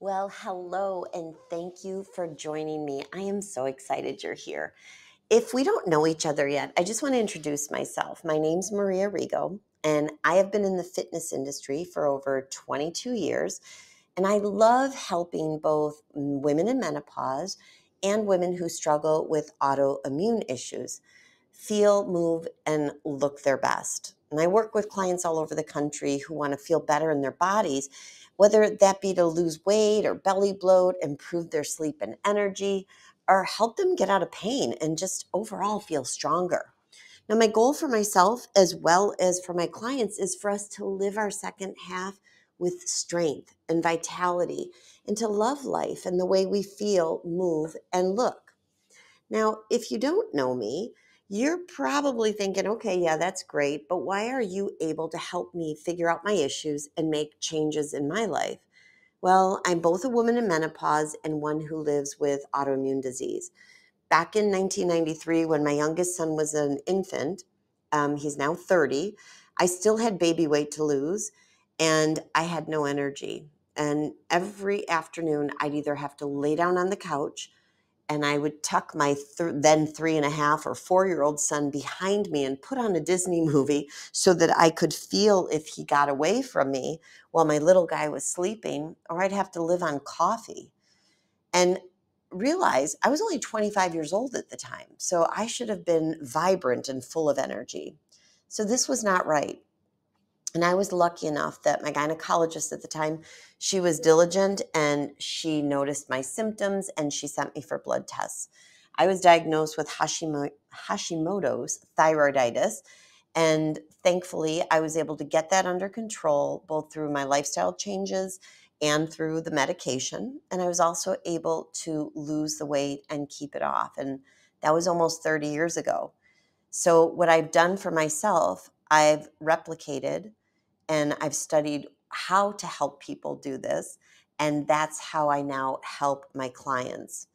Well, hello, and thank you for joining me. I am so excited you're here. If we don't know each other yet, I just want to introduce myself. My name's Maria Rigo, and I have been in the fitness industry for over 22 years. And I love helping both women in menopause and women who struggle with autoimmune issues feel, move, and look their best. And I work with clients all over the country who want to feel better in their bodies, whether that be to lose weight or belly bloat, improve their sleep and energy, or help them get out of pain and just overall feel stronger. Now, my goal for myself as well as for my clients is for us to live our second half with strength and vitality and to love life and the way we feel, move, and look. Now, if you don't know me, you're probably thinking, okay, yeah, that's great, but why are you able to help me figure out my issues and make changes in my life? Well, I'm both a woman in menopause and one who lives with autoimmune disease. Back in 1993, when my youngest son was an infant, um, he's now 30, I still had baby weight to lose and I had no energy. And every afternoon, I'd either have to lay down on the couch and I would tuck my th- then three and a half or four year old son behind me and put on a Disney movie so that I could feel if he got away from me while my little guy was sleeping, or I'd have to live on coffee. And realize I was only 25 years old at the time, so I should have been vibrant and full of energy. So this was not right. And I was lucky enough that my gynecologist at the time, she was diligent and she noticed my symptoms and she sent me for blood tests. I was diagnosed with Hashimoto's thyroiditis. And thankfully, I was able to get that under control both through my lifestyle changes and through the medication. And I was also able to lose the weight and keep it off. And that was almost 30 years ago. So, what I've done for myself, I've replicated and I've studied how to help people do this. And that's how I now help my clients.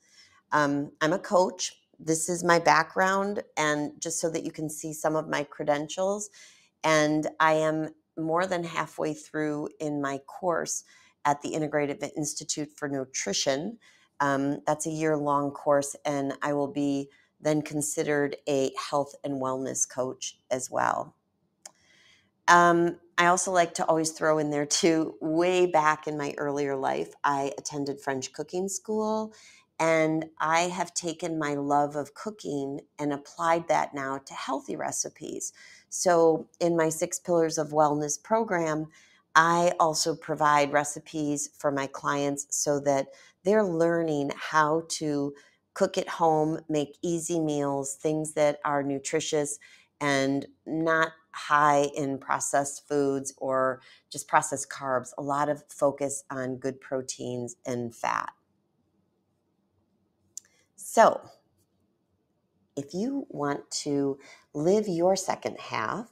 Um, I'm a coach. This is my background, and just so that you can see some of my credentials. And I am more than halfway through in my course at the Integrative Institute for Nutrition. Um, that's a year long course, and I will be then considered a health and wellness coach as well. Um, I also like to always throw in there too, way back in my earlier life, I attended French cooking school and I have taken my love of cooking and applied that now to healthy recipes. So, in my Six Pillars of Wellness program, I also provide recipes for my clients so that they're learning how to cook at home, make easy meals, things that are nutritious and not high in processed foods or just processed carbs, a lot of focus on good proteins and fat. So, if you want to live your second half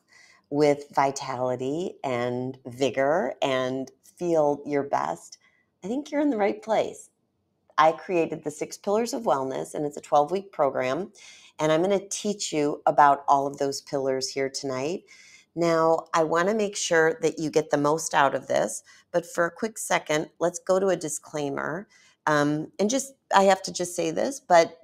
with vitality and vigor and feel your best, I think you're in the right place. I created the Six Pillars of Wellness, and it's a 12 week program. And I'm going to teach you about all of those pillars here tonight. Now, I want to make sure that you get the most out of this, but for a quick second, let's go to a disclaimer. Um, and just, I have to just say this, but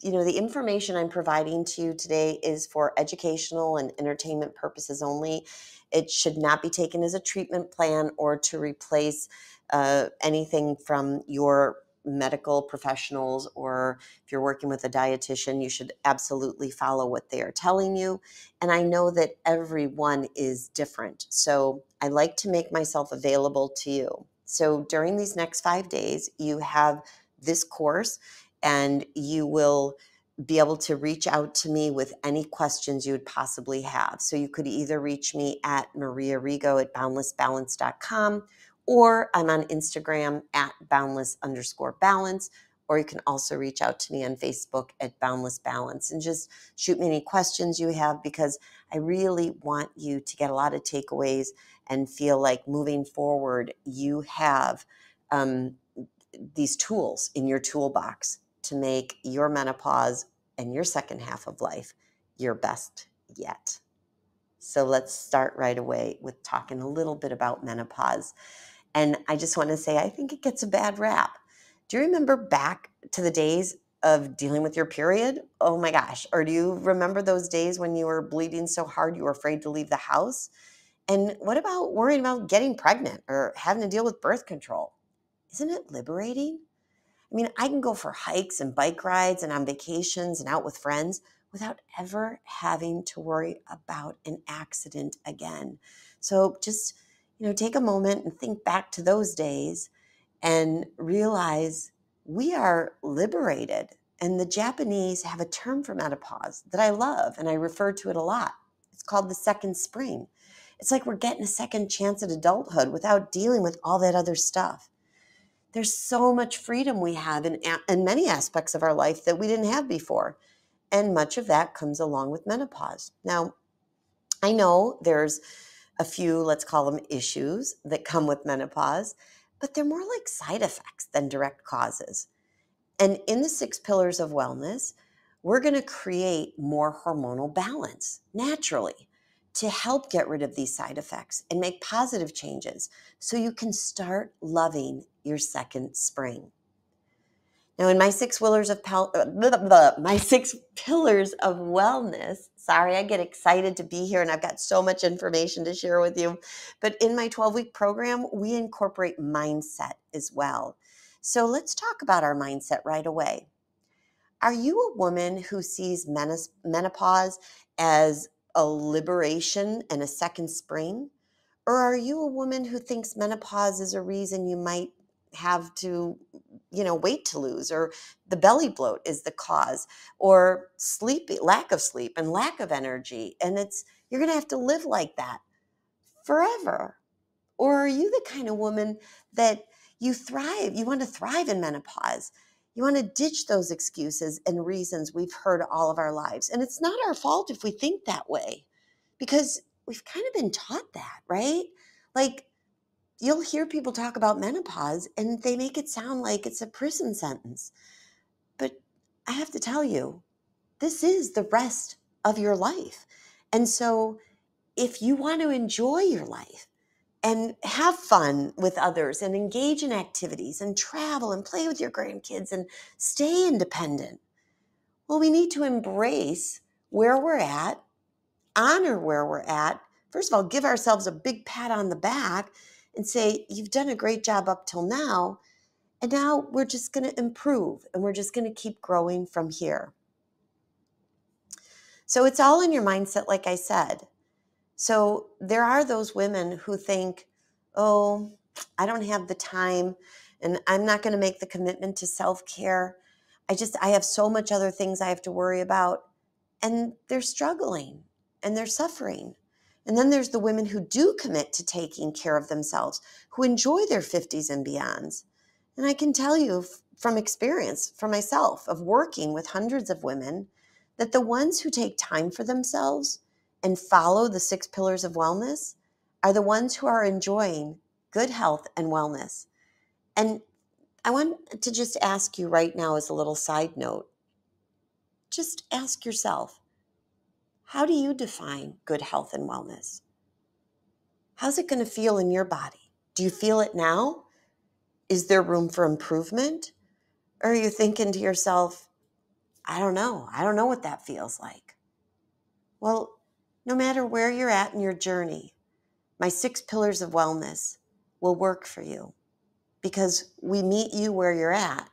you know, the information I'm providing to you today is for educational and entertainment purposes only. It should not be taken as a treatment plan or to replace uh, anything from your medical professionals or if you're working with a dietitian, you should absolutely follow what they are telling you. And I know that everyone is different. So I like to make myself available to you. So during these next five days, you have this course and you will be able to reach out to me with any questions you would possibly have. So you could either reach me at mariarigo at boundlessbalance.com or I'm on Instagram at boundless underscore balance. Or you can also reach out to me on Facebook at Boundless Balance and just shoot me any questions you have because I really want you to get a lot of takeaways and feel like moving forward, you have um, these tools in your toolbox to make your menopause and your second half of life your best yet. So let's start right away with talking a little bit about menopause. And I just want to say, I think it gets a bad rap. Do you remember back to the days of dealing with your period? Oh my gosh. Or do you remember those days when you were bleeding so hard you were afraid to leave the house? And what about worrying about getting pregnant or having to deal with birth control? Isn't it liberating? I mean, I can go for hikes and bike rides and on vacations and out with friends without ever having to worry about an accident again. So just, you know, take a moment and think back to those days and realize we are liberated. And the Japanese have a term for menopause that I love and I refer to it a lot. It's called the second spring. It's like we're getting a second chance at adulthood without dealing with all that other stuff. There's so much freedom we have in, in many aspects of our life that we didn't have before. And much of that comes along with menopause. Now, I know there's a few, let's call them issues that come with menopause, but they're more like side effects than direct causes. And in the six pillars of wellness, we're going to create more hormonal balance naturally to help get rid of these side effects and make positive changes so you can start loving your second spring. Now, in my six pillars of pel- uh, my six pillars of wellness, sorry, I get excited to be here and I've got so much information to share with you. But in my 12 week program, we incorporate mindset as well. So let's talk about our mindset right away. Are you a woman who sees menopause as a liberation and a second spring? Or are you a woman who thinks menopause is a reason you might have to you know weight to lose or the belly bloat is the cause or sleep lack of sleep and lack of energy and it's you're going to have to live like that forever. Or are you the kind of woman that you thrive you want to thrive in menopause? You want to ditch those excuses and reasons we've heard all of our lives and it's not our fault if we think that way because we've kind of been taught that right? Like you'll hear people talk about menopause and they make it sound like it's a prison sentence. But I have to tell you, this is the rest of your life. And so if you want to enjoy your life and have fun with others and engage in activities and travel and play with your grandkids and stay independent, well, we need to embrace where we're at, honor where we're at. First of all, give ourselves a big pat on the back and say, You've done a great job up till now. And now we're just going to improve and we're just going to keep growing from here. So it's all in your mindset, like I said. So there are those women who think, oh, I don't have the time and I'm not going to make the commitment to self care. I just, I have so much other things I have to worry about. And they're struggling and they're suffering. And then there's the women who do commit to taking care of themselves, who enjoy their 50s and beyonds. And I can tell you from experience, for myself, of working with hundreds of women, that the ones who take time for themselves and follow the six pillars of wellness are the ones who are enjoying good health and wellness. And I want to just ask you right now, as a little side note, just ask yourself how do you define good health and wellness? How's it going to feel in your body? Do you feel it now? Is there room for improvement? Or are you thinking to yourself, I don't know. I don't know what that feels like. Well, no matter where you're at in your journey, my six pillars of wellness will work for you because we meet you where you're at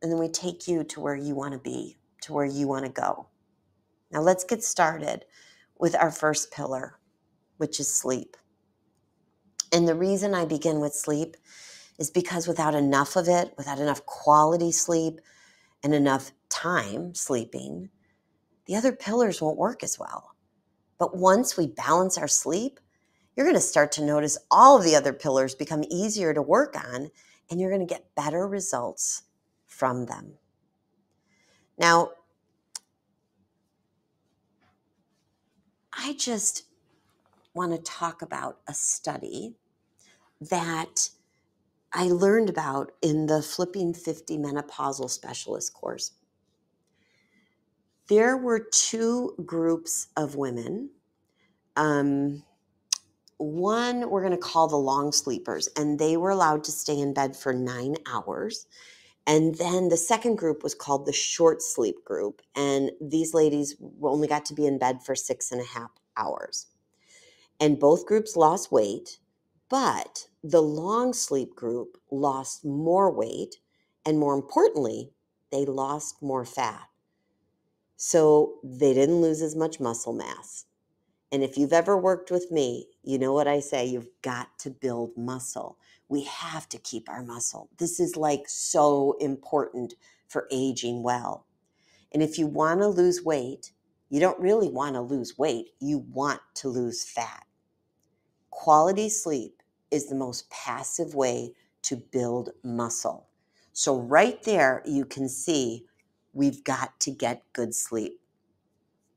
and then we take you to where you want to be, to where you want to go. Now let's get started with our first pillar, which is sleep. And the reason I begin with sleep is because without enough of it, without enough quality sleep and enough time sleeping, the other pillars won't work as well. But once we balance our sleep, you're going to start to notice all of the other pillars become easier to work on, and you're going to get better results from them. Now, I just want to talk about a study that I learned about in the Flipping 50 Menopausal Specialist course. There were two groups of women. Um, one we're going to call the long sleepers, and they were allowed to stay in bed for nine hours. And then the second group was called the short sleep group. And these ladies only got to be in bed for six and a half hours. And both groups lost weight, but the long sleep group lost more weight. And more importantly, they lost more fat. So they didn't lose as much muscle mass. And if you've ever worked with me, you know what I say you've got to build muscle. We have to keep our muscle. This is like so important for aging well. And if you want to lose weight, you don't really want to lose weight, you want to lose fat. Quality sleep is the most passive way to build muscle. So, right there, you can see we've got to get good sleep.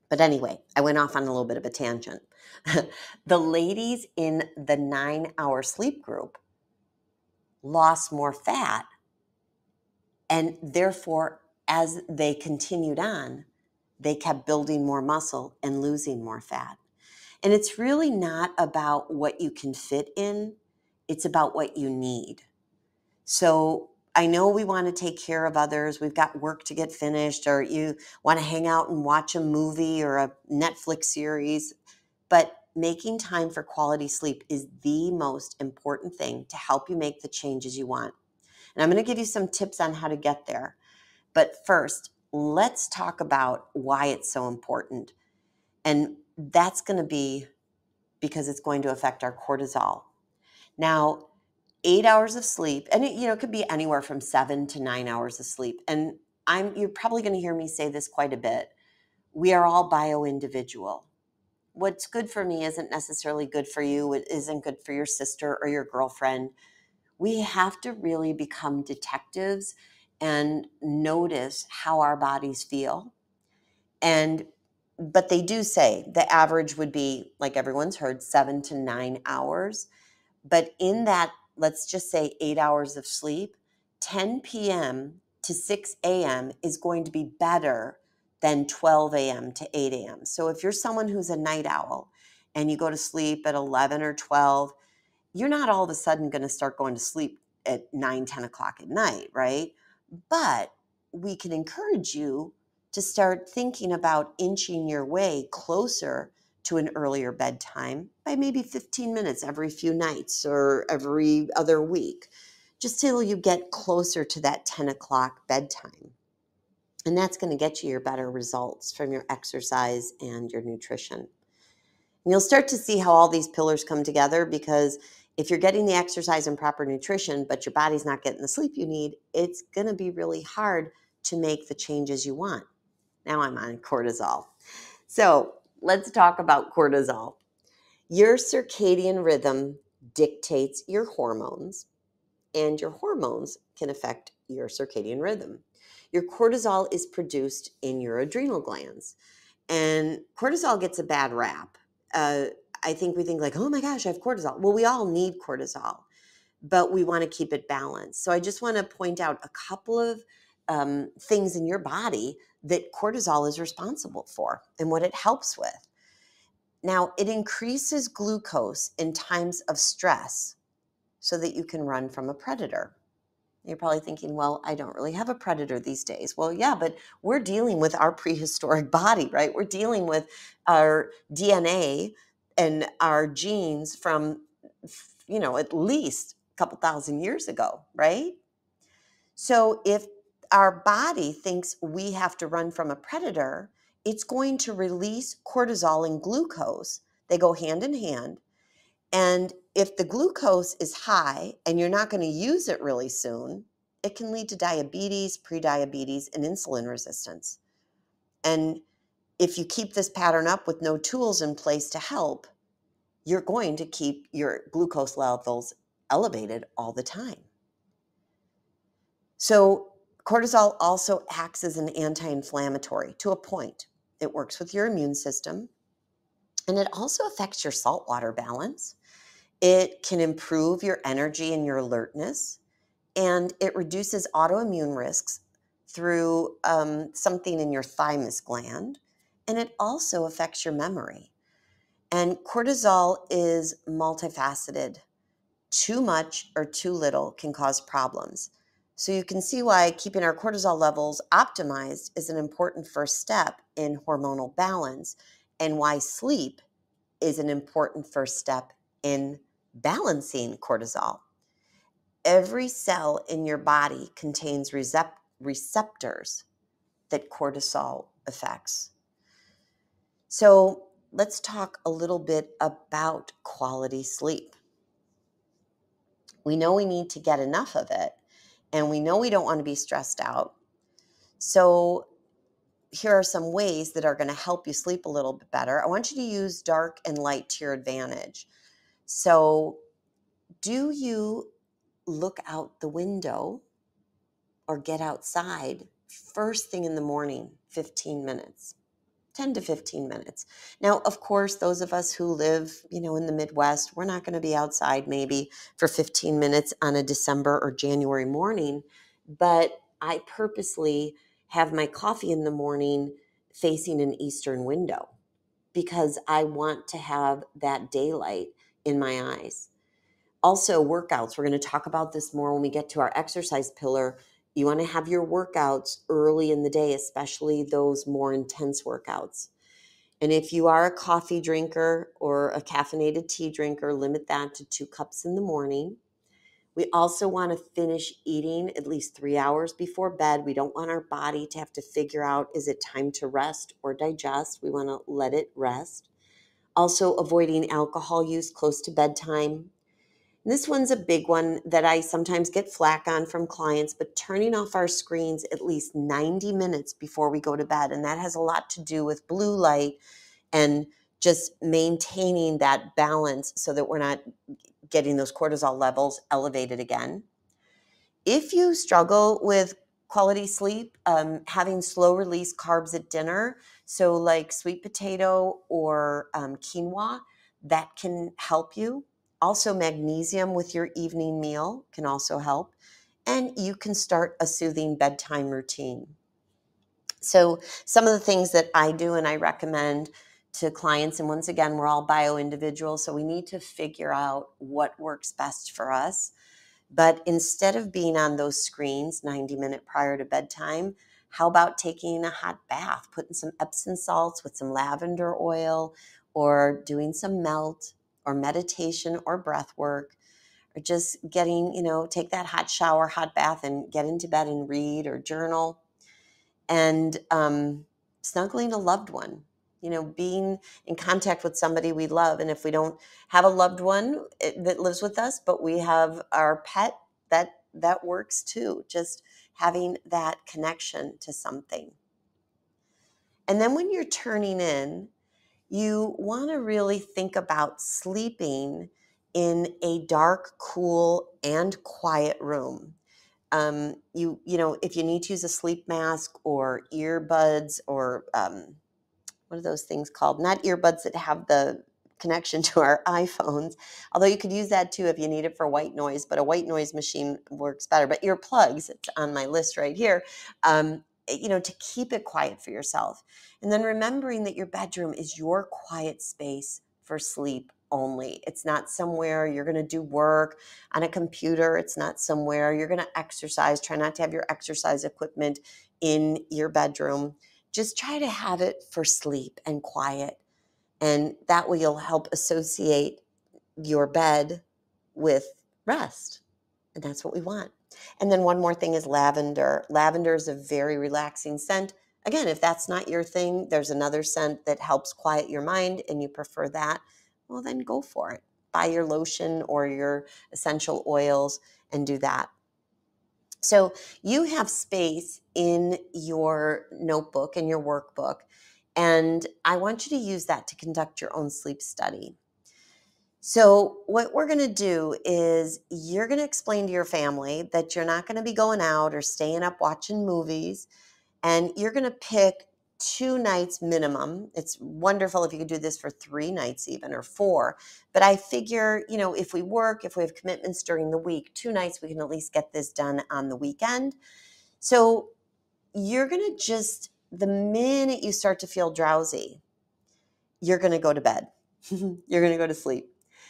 But anyway, I went off on a little bit of a tangent. the ladies in the nine hour sleep group lost more fat. And therefore, as they continued on, they kept building more muscle and losing more fat. And it's really not about what you can fit in, it's about what you need. So I know we want to take care of others. We've got work to get finished, or you want to hang out and watch a movie or a Netflix series. But making time for quality sleep is the most important thing to help you make the changes you want. And I'm going to give you some tips on how to get there. But first, let's talk about why it's so important. And that's going to be because it's going to affect our cortisol. Now, eight hours of sleep, and it, you know, it could be anywhere from seven to nine hours of sleep. And I'm you're probably going to hear me say this quite a bit. We are all bio individual. What's good for me isn't necessarily good for you. It isn't good for your sister or your girlfriend. We have to really become detectives and notice how our bodies feel. And but they do say the average would be like everyone's heard 7 to 9 hours. But in that let's just say eight hours of sleep, 10 p.m. to 6 a.m. is going to be better than 12 a.m. to 8 a.m. So if you're someone who's a night owl and you go to sleep at 11 or 12, you're not all of a sudden going to start going to sleep at 9, 10 o'clock at night, right? But we can encourage you to start thinking about inching your way closer to an earlier bedtime by maybe 15 minutes every few nights or every other week, just till you get closer to that 10 o'clock bedtime. And that's going to get you your better results from your exercise and your nutrition. And you'll start to see how all these pillars come together because if you're getting the exercise and proper nutrition, but your body's not getting the sleep you need, it's going to be really hard to make the changes you want. Now I'm on cortisol. So, let's talk about cortisol. Your circadian rhythm dictates your hormones, and your hormones can affect your circadian rhythm. Your cortisol is produced in your adrenal glands, and cortisol gets a bad rap. Uh, I think we think like, oh my gosh, I have cortisol. Well, we all need cortisol, but we want to keep it balanced. So I just want to point out a couple of um, things in your body that cortisol is responsible for and what it helps with. Now, it increases glucose in times of stress so that you can run from a predator. You're probably thinking, well, I don't really have a predator these days. Well, yeah, but we're dealing with our prehistoric body, right? We're dealing with our DNA and our genes from, you know, at least a couple thousand years ago, right? So if our body thinks we have to run from a predator, it's going to release cortisol and glucose. They go hand in hand. And if the glucose is high and you're not going to use it really soon, it can lead to diabetes, prediabetes, and insulin resistance. And if you keep this pattern up with no tools in place to help, you're going to keep your glucose levels elevated all the time. So, Cortisol also acts as an anti inflammatory to a point. It works with your immune system and it also affects your saltwater balance. It can improve your energy and your alertness, and it reduces autoimmune risks through um, something in your thymus gland, and it also affects your memory. And cortisol is multifaceted. Too much or too little can cause problems. So you can see why keeping our cortisol levels optimized is an important first step in hormonal balance and why sleep is an important first step in balancing cortisol. Every cell in your body contains recept- receptors that cortisol affects. So let's talk a little bit about quality sleep. We know we need to get enough of it, and we know we don't want to be stressed out. So, here are some ways that are going to help you sleep a little bit better. I want you to use dark and light to your advantage. So, do you look out the window or get outside first thing in the morning, 15 minutes? 10 to 15 minutes. Now, of course, those of us who live, you know, in the Midwest, we're not going to be outside maybe for 15 minutes on a December or January morning, but I purposely have my coffee in the morning facing an eastern window because I want to have that daylight in my eyes. Also, workouts. We're going to talk about this more when we get to our exercise pillar you want to have your workouts early in the day, especially those more intense workouts. And if you are a coffee drinker or a caffeinated tea drinker, limit that to two cups in the morning. We also want to finish eating at least three hours before bed. We don't want our body to have to figure out is it time to rest or digest. We want to let it rest. Also, avoiding alcohol use close to bedtime. This one's a big one that I sometimes get flack on from clients, but turning off our screens at least 90 minutes before we go to bed. And that has a lot to do with blue light and just maintaining that balance so that we're not getting those cortisol levels elevated again. If you struggle with quality sleep, um, having slow release carbs at dinner, so like sweet potato or um, quinoa, that can help you. Also, magnesium with your evening meal can also help. And you can start a soothing bedtime routine. So, some of the things that I do and I recommend to clients, and once again, we're all bio individuals, so we need to figure out what works best for us. But instead of being on those screens 90 minutes prior to bedtime, how about taking a hot bath, putting some Epsom salts with some lavender oil, or doing some melt, or meditation or breath work or just getting, you know, take that hot shower, hot bath, and get into bed and read or journal. And um, snuggling a loved one, you know, being in contact with somebody we love. And if we don't have a loved one eh, that lives with us, but we have our pet, that that works too. Just having that connection to something. And then when you're turning in, you want to really think about sleeping in a dark, cool, and quiet room. Um, you you know if you need to use a sleep mask or earbuds or um, what are those things called? Not earbuds that have the connection to our iPhones, although you could use that too if you need it for white noise. But a white noise machine works better. But earplugs, it's on my list right here. Um, Eh, you know, to keep it quiet for yourself. And then remembering that your bedroom is your quiet space for sleep only. It's not somewhere you're going to do work on a computer. It's not somewhere you're going to exercise. Try not to have your exercise equipment in your bedroom. Just try to have it for sleep and quiet. And that way you'll help associate your bed with rest. And that's what we want. And then one more thing is lavender. Lavender is a very relaxing scent. Again, if that's not your thing, there's another scent that helps quiet your mind and you prefer that, well, then go for it. Buy your lotion or your essential oils and do that. So you have space in your notebook and your workbook, and I want you to use that to conduct your own sleep study. So, what we're going to do is you're going to explain to your family that you're not going to be going out or staying up watching movies, and you're going to pick two nights minimum. It's wonderful if you could do this for three nights, even or four. But I figure, you know, if we work, if we have commitments during the week, two nights, we can at least get this done on the weekend. So, you're going to just, the minute you start to feel drowsy, you're going to go to bed you're going to go to sleep.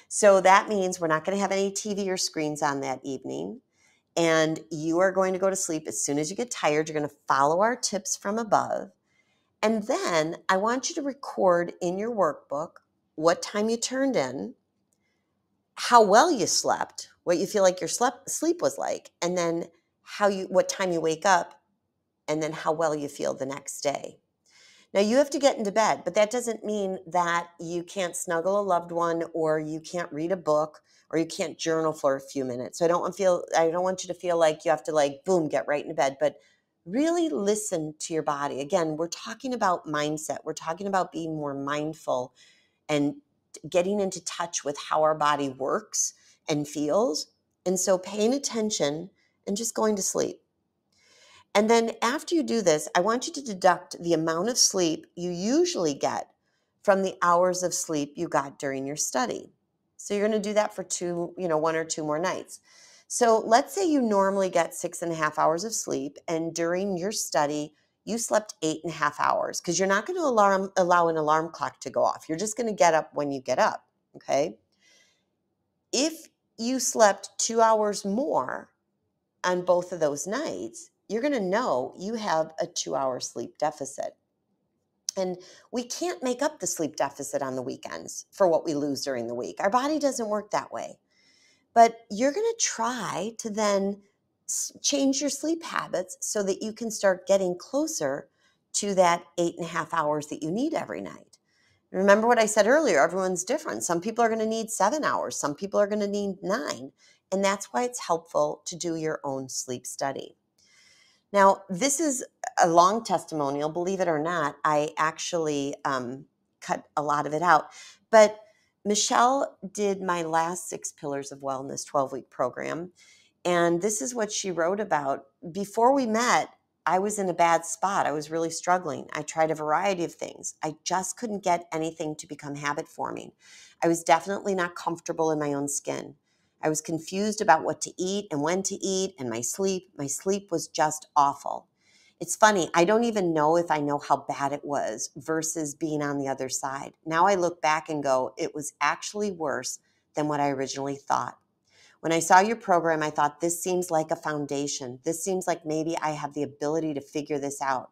So that means we're not going to have any TV or screens on that evening. And you are going to go to sleep as soon as you get tired. You're going to follow our tips from above. And then I want you to record in your workbook what time you turned in, how well you slept, what you feel like your sleep sleep was like, and then how you what time you wake up, and then how well you feel the next day. Now you have to get into bed, but that doesn't mean that you can't snuggle a loved one or you can't read a book or you can't journal for a few minutes. So I don't want feel I don't want you to feel like you have to like boom get right into bed, but really listen to your body. Again, we're talking about mindset. We're talking about being more mindful and getting into touch with how our body works and feels. And so paying attention and just going to sleep. And then after you do this, I want you to deduct the amount of sleep you usually get from the hours of sleep you got during your study. So you're going to do that for two, you know, one or two more nights. So let's say you normally get six and a half hours of sleep, and during your study, you slept eight and a half hours because you're not going to alarm, allow an alarm clock to go off. You're just going to get up when you get up. Okay. If you slept two hours more on both of those nights, you're going to know you have a two hour sleep deficit. And we can't make up the sleep deficit on the weekends for what we lose during the week. Our body doesn't work that way. But you're going to try to then change your sleep habits so that you can start getting closer to that eight and a half hours that you need every night. Remember what I said earlier everyone's different. Some people are going to need seven hours, some people are going to need nine. And that's why it's helpful to do your own sleep study. Now, this is a long testimonial, believe it or not. I actually um, cut a lot of it out. But Michelle did my last six pillars of wellness 12 week program. And this is what she wrote about. Before we met, I was in a bad spot. I was really struggling. I tried a variety of things. I just couldn't get anything to become habit forming. I was definitely not comfortable in my own skin. I was confused about what to eat and when to eat and my sleep. My sleep was just awful. It's funny, I don't even know if I know how bad it was versus being on the other side. Now I look back and go, it was actually worse than what I originally thought. When I saw your program, I thought this seems like a foundation. This seems like maybe I have the ability to figure this out.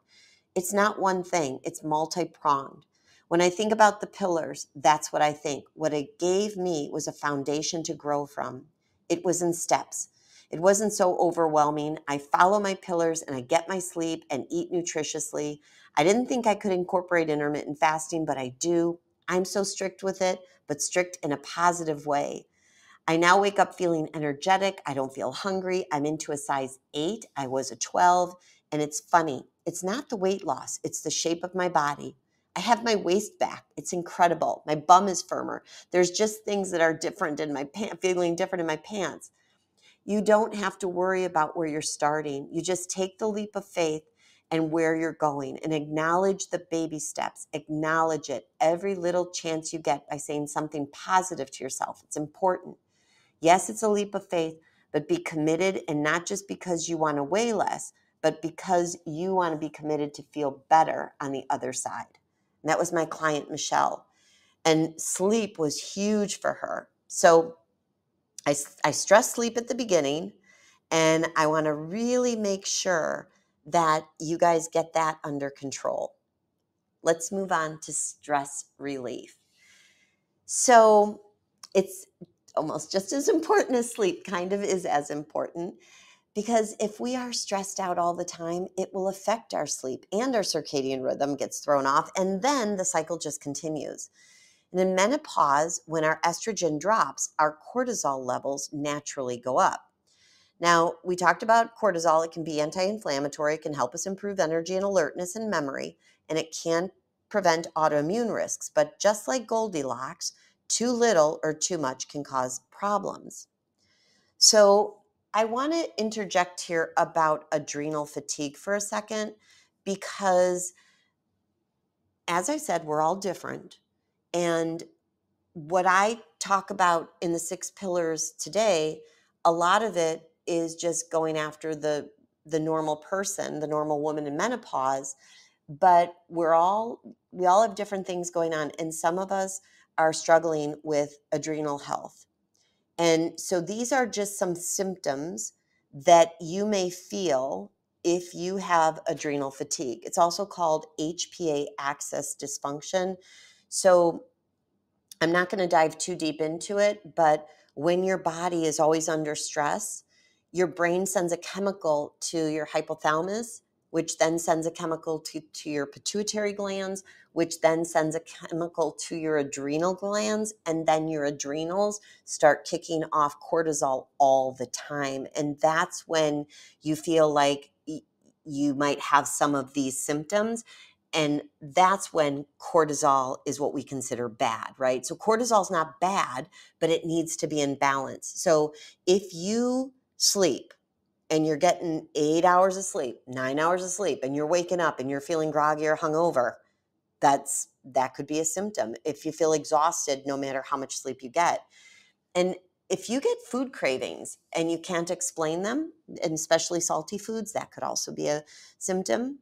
It's not one thing, it's multi pronged. When I think about the pillars, that's what I think. What it gave me was a foundation to grow from. It was in steps. It wasn't so overwhelming. I follow my pillars and I get my sleep and eat nutritiously. I didn't think I could incorporate intermittent fasting, but I do. I'm so strict with it, but strict in a positive way. I now wake up feeling energetic. I don't feel hungry. I'm into a size eight. I was a 12. And it's funny. It's not the weight loss, it's the shape of my body. I have my waist back. It's incredible. My bum is firmer. There's just things that are different in my pants, feeling different in my pants. You don't have to worry about where you're starting. You just take the leap of faith and where you're going and acknowledge the baby steps. Acknowledge it every little chance you get by saying something positive to yourself. It's important. Yes, it's a leap of faith, but be committed and not just because you want to weigh less, but because you want to be committed to feel better on the other side. And that was my client, Michelle. And sleep was huge for her. So I, I stress sleep at the beginning, and I want to really make sure that you guys get that under control. Let's move on to stress relief. So it's almost just as important as sleep, kind of is as important. Because if we are stressed out all the time, it will affect our sleep and our circadian rhythm gets thrown off, and then the cycle just continues. And in menopause, when our estrogen drops, our cortisol levels naturally go up. Now, we talked about cortisol. It can be anti inflammatory, it can help us improve energy and alertness and memory, and it can prevent autoimmune risks. But just like Goldilocks, too little or too much can cause problems. So, I want to interject here about adrenal fatigue for a second because, as I said, we're all different. And what I talk about in the six pillars today, a lot of it is just going after the the normal person, the normal woman in menopause, but we're all we all have different things going on and some of us are struggling with adrenal health. And so these are just some symptoms that you may feel if you have adrenal fatigue. It's also called HPA axis dysfunction. So I'm not going to dive too deep into it, but when your body is always under stress, your brain sends a chemical to your hypothalamus, which then sends a chemical to, to your pituitary glands, which then sends a chemical to your adrenal glands. And then your adrenals start kicking off cortisol all the time. And that's when you feel like you might have some of these symptoms. And that's when cortisol is what we consider bad, right? So cortisol is not bad, but it needs to be in balance. So if you sleep and you're getting eight hours of sleep, nine hours of sleep, and you're waking up and you're feeling groggy or hungover, that's that could be a symptom. If you feel exhausted, no matter how much sleep you get. And if you get food cravings and you can't explain them, and especially salty foods, that could also be a symptom.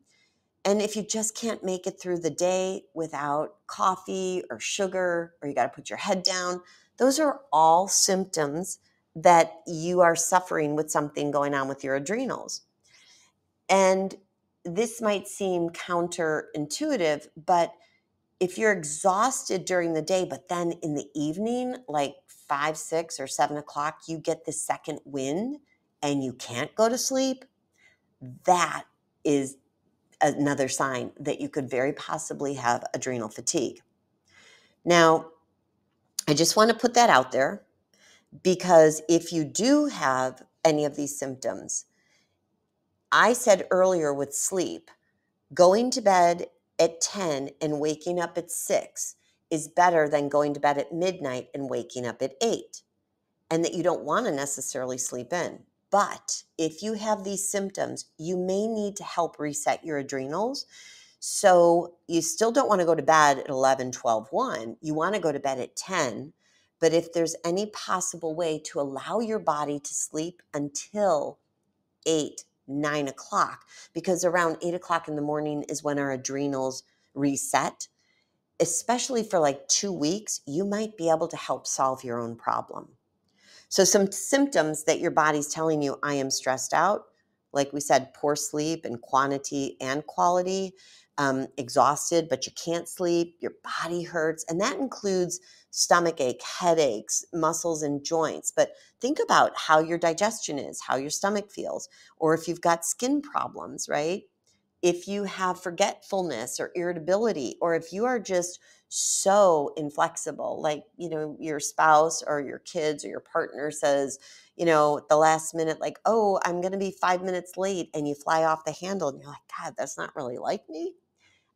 And if you just can't make it through the day without coffee or sugar, or you got to put your head down, those are all symptoms that you are suffering with something going on with your adrenals. And this might seem counterintuitive, but if you're exhausted during the day, but then in the evening, like five, six, or seven o'clock, you get the second wind and you can't go to sleep, that is another sign that you could very possibly have adrenal fatigue. Now, I just want to put that out there because if you do have any of these symptoms, I said earlier with sleep, going to bed at 10 and waking up at 6 is better than going to bed at midnight and waking up at 8, and that you don't want to necessarily sleep in. But if you have these symptoms, you may need to help reset your adrenals. So you still don't want to go to bed at 11, 12, 1. You want to go to bed at 10 but if there's any possible way to allow your body to sleep until eight, nine o'clock, because around eight o'clock in the morning is when our adrenals reset, especially for like two weeks, you might be able to help solve your own problem. So, some symptoms that your body's telling you, I am stressed out, like we said, poor sleep in quantity and quality, um, exhausted, but you can't sleep, your body hurts, and that includes stomach ache, headaches, muscles, and joints. But think about how your digestion is, how your stomach feels, or if you've got skin problems, right? If you have forgetfulness or irritability, or if you are just so inflexible, like, you know, your spouse or your kids or your partner says, you know, the last minute, like, oh, I'm going to be five minutes late, and you fly off the handle, and you're like, God, that's not really like me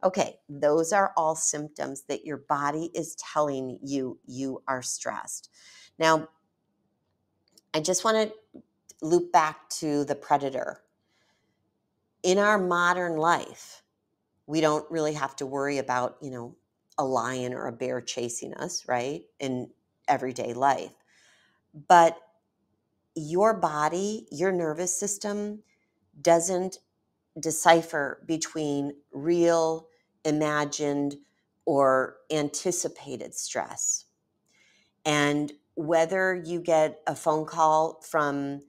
Okay, those are all symptoms that your body is telling you you are stressed. Now, I just want to loop back to the predator. In our modern life, we don't really have to worry about, you know, a lion or a bear chasing us, right? In everyday life. But your body, your nervous system doesn't decipher between real imagined or anticipated stress. And whether you get a phone call from,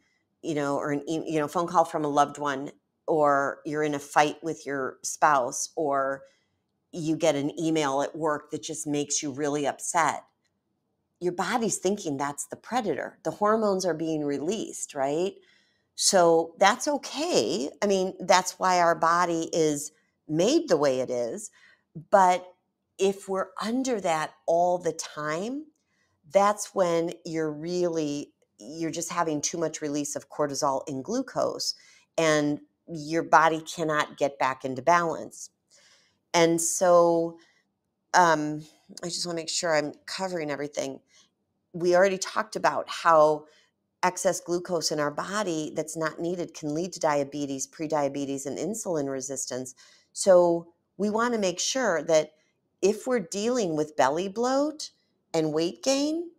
you know, or an you know, phone call from a loved one or you're in a fight with your spouse or you get an email at work that just makes you really upset. Your body's thinking that's the predator. The hormones are being released, right? So that's okay. I mean, that's why our body is made the way it is. But if we're under that all the time, that's when you're really you're just having too much release of cortisol and glucose and your body cannot get back into balance. And so um, I just want to make sure I'm covering everything. We already talked about how excess glucose in our body that's not needed can lead to diabetes, prediabetes, and insulin resistance. So we want to make sure that if we're dealing with belly bloat and weight gain,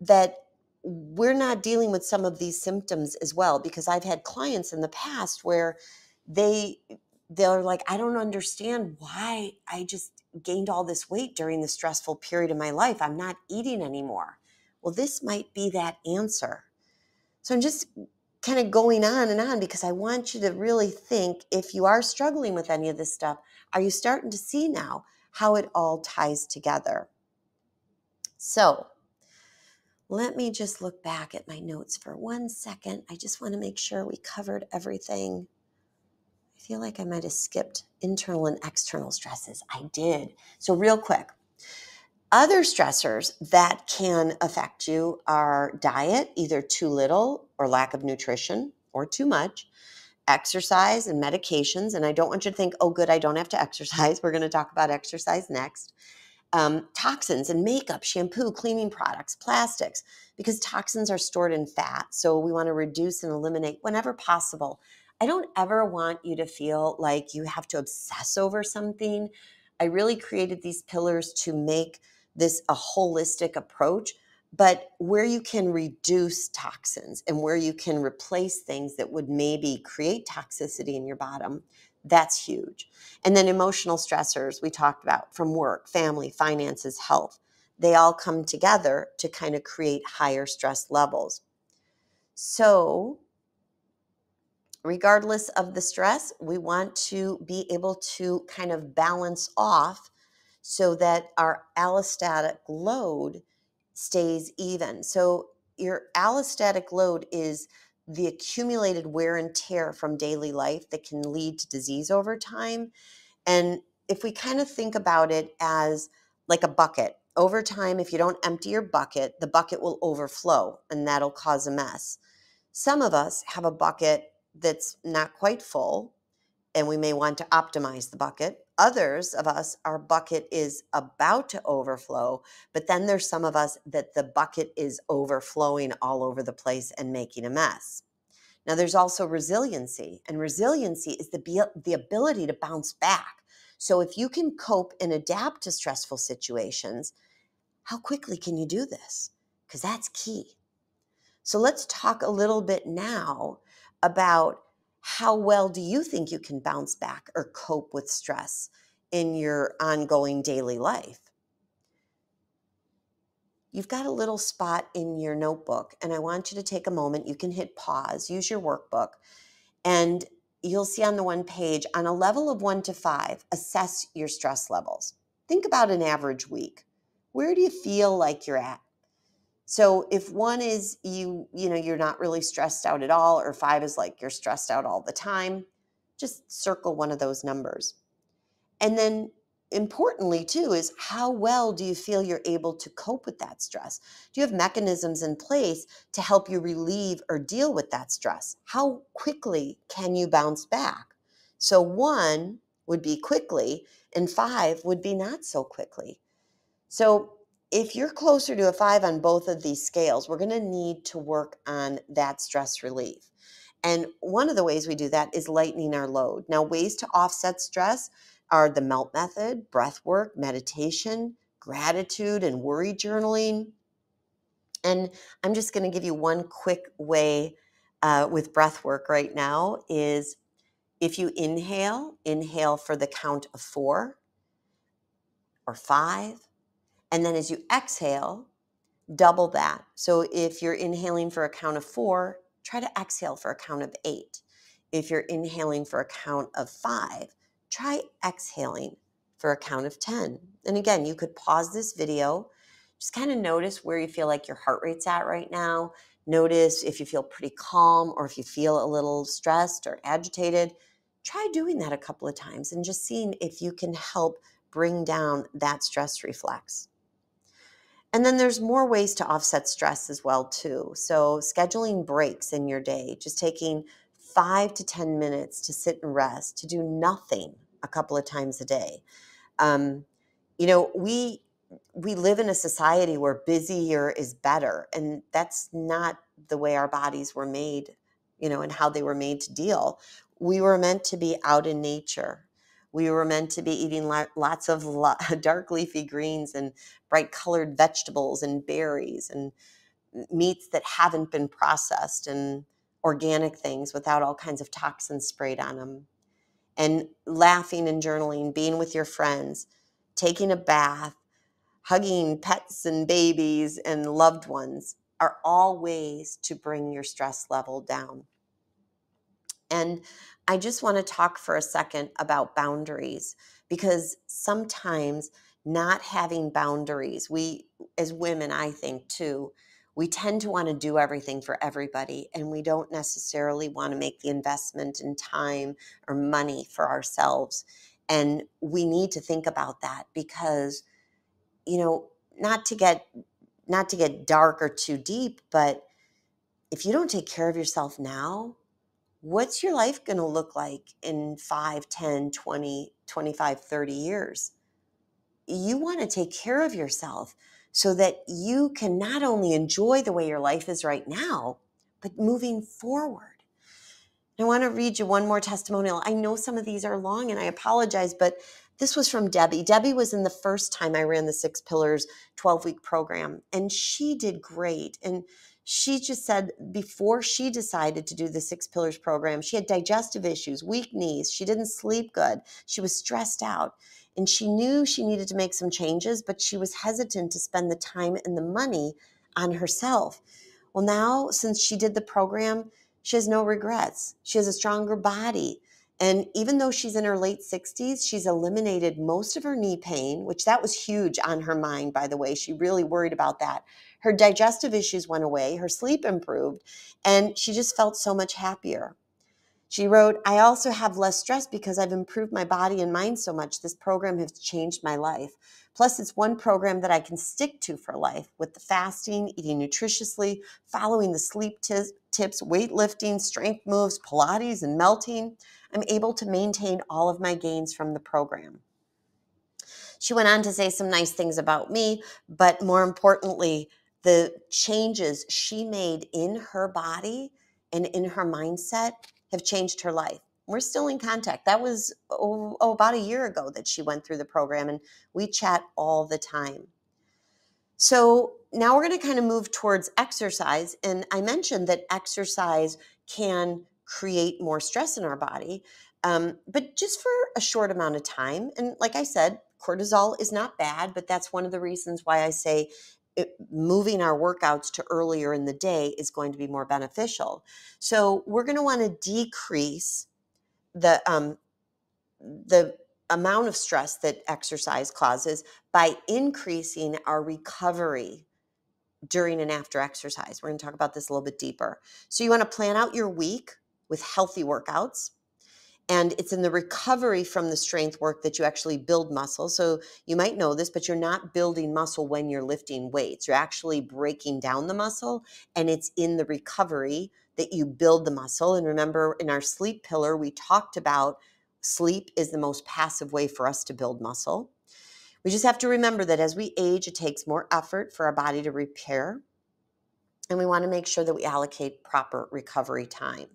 that we're not dealing with some of these symptoms as well. Because I've had clients in the past where they they're like, I don't understand why I just gained all this weight during the stressful period of my life. I'm not eating anymore. Well, this might be that answer. So I'm just kind of going on and on because I want you to really think if you are struggling with any of this stuff, are you starting to see now how it all ties together? So let me just look back at my notes for one second. I just want to make sure we covered everything. Feel like I might have skipped internal and external stresses. I did. So, real quick, other stressors that can affect you are diet, either too little or lack of nutrition, or too much, exercise and medications. And I don't want you to think, oh, good, I don't have to exercise. We're going to talk about exercise next. Um, toxins and makeup, shampoo, cleaning products, plastics, because toxins are stored in fat. So we want to reduce and eliminate whenever possible. I don't ever want you to feel like you have to obsess over something. I really created these pillars to make this a holistic approach but where you can reduce toxins and where you can replace things that would maybe create toxicity in your bottom that's huge and then emotional stressors we talked about from work family finances health they all come together to kind of create higher stress levels so regardless of the stress we want to be able to kind of balance off so that our allostatic load stays even. So your allostatic load is the accumulated wear and tear from daily life that can lead to disease over time. And if we kind of think about it as like a bucket, over time, if you don't empty your bucket, the bucket will overflow and that'll cause a mess. Some of us have a bucket that's not quite full and we may want to optimize the bucket. Others of us, our bucket is about to overflow, but then there's some of us that the bucket is overflowing all over the place and making a mess. Now, there's also resiliency, and resiliency is the, the ability to bounce back. So, if you can cope and adapt to stressful situations, how quickly can you do this? Because that's key. So, let's talk a little bit now about how well do you think you can bounce back or cope with stress in your ongoing daily life? You've got a little spot in your notebook, and I want you to take a moment. You can hit pause, use your workbook, and you'll see on the one page on a level of one to five, assess your stress levels. Think about an average week. Where do you feel like you're at? So if one is you, you know, you're not really stressed out at all, or five is like you're stressed out all the time, just circle one of those numbers. And then importantly too is how well do you feel you're able to cope with that stress? Do you have mechanisms in place to help you relieve or deal with that stress? How quickly can you bounce back? So one would be quickly and five would be not so quickly. So if you're closer to a five on both of these scales, we're going to need to work on that stress relief. And one of the ways we do that is lightening our load. Now, ways to offset stress are the MELT method, breath work, meditation, gratitude, and worry journaling. And I'm just going to give you one quick way uh, with breath work right now is if you inhale, inhale for the count of four or five and then as you exhale, double that. So if you're inhaling for a count of four, try to exhale for a count of eight. If you're inhaling for a count of five, try exhaling for a count of 10. And again, you could pause this video, just kind of notice where you feel like your heart rate's at right now. Notice if you feel pretty calm or if you feel a little stressed or agitated. Try doing that a couple of times and just seeing if you can help bring down that stress reflex. And then there's more ways to offset stress as well too. So scheduling breaks in your day, just taking 5 to 10 minutes to sit and rest, to do nothing a couple of times a day. Um, you know, we we live in a society where busier is better and that's not the way our bodies were made, you know, and how they were made to deal. We were meant to be out in nature we were meant to be eating lots of dark leafy greens and bright colored vegetables and berries and meats that haven't been processed and organic things without all kinds of toxins sprayed on them. and laughing and journaling, being with your friends, taking a bath, hugging pets and babies and loved ones are all ways to bring your stress level down. And I just want to talk for a second about boundaries because sometimes not having boundaries, we as women, I think too, we tend to want to do everything for everybody and we don't necessarily want to make the investment in time or money for ourselves. And we need to think about that because, you know, not to get not to get dark or too deep, but if you don't take care of yourself now, what's your life going to look like in 5, 10, 20, 25, 30 years? You want to take care of yourself so that you can not only enjoy the way your life is right now, but moving forward. I want to read you one more testimonial. I know some of these are long and I apologize, but this was from Debbie. Debbie was in the first time I ran the Six Pillars 12 week program, and she did great. And she just said before she decided to do the Six Pillars program, she had digestive issues, weak knees, she didn't sleep good, she was stressed out. And she knew she needed to make some changes, but she was hesitant to spend the time and the money on herself. Well, now, since she did the program, she has no regrets. She has a stronger body. And even though she's in her late 60s, she's eliminated most of her knee pain, which that was huge on her mind, by the way. She really worried about that. Her digestive issues went away, her sleep improved, and she just felt so much happier. She wrote, I also have less stress because I've improved my body and mind so much. This program has changed my life. Plus, it's one program that I can stick to for life with the fasting, eating nutritiously, following the sleep t- tips, weightlifting, strength moves, Pilates, and melting. I'm able to maintain all of my gains from the program. She went on to say some nice things about me, but more importantly, the changes she made in her body and in her mindset have changed her life. We're still in contact. That was oh, oh, about a year ago that she went through the program, and we chat all the time. So now we're going to kind of move towards exercise. And I mentioned that exercise can create more stress in our body, um, but just for a short amount of time. And like I said, cortisol is not bad, but that's one of the reasons why I say it, moving our workouts to earlier in the day is going to be more beneficial. So we're going to want to decrease the um, the amount of stress that exercise causes by increasing our recovery during and after exercise. We're going to talk about this a little bit deeper. So you want to plan out your week with healthy workouts and it's in the recovery from the strength work that you actually build muscle. So you might know this, but you're not building muscle when you're lifting weights. You're actually breaking down the muscle, and it's in the recovery that you build the muscle. And remember, in our sleep pillar, we talked about sleep is the most passive way for us to build muscle. We just have to remember that as we age, it takes more effort for our body to repair. And we want to make sure that we allocate proper recovery time.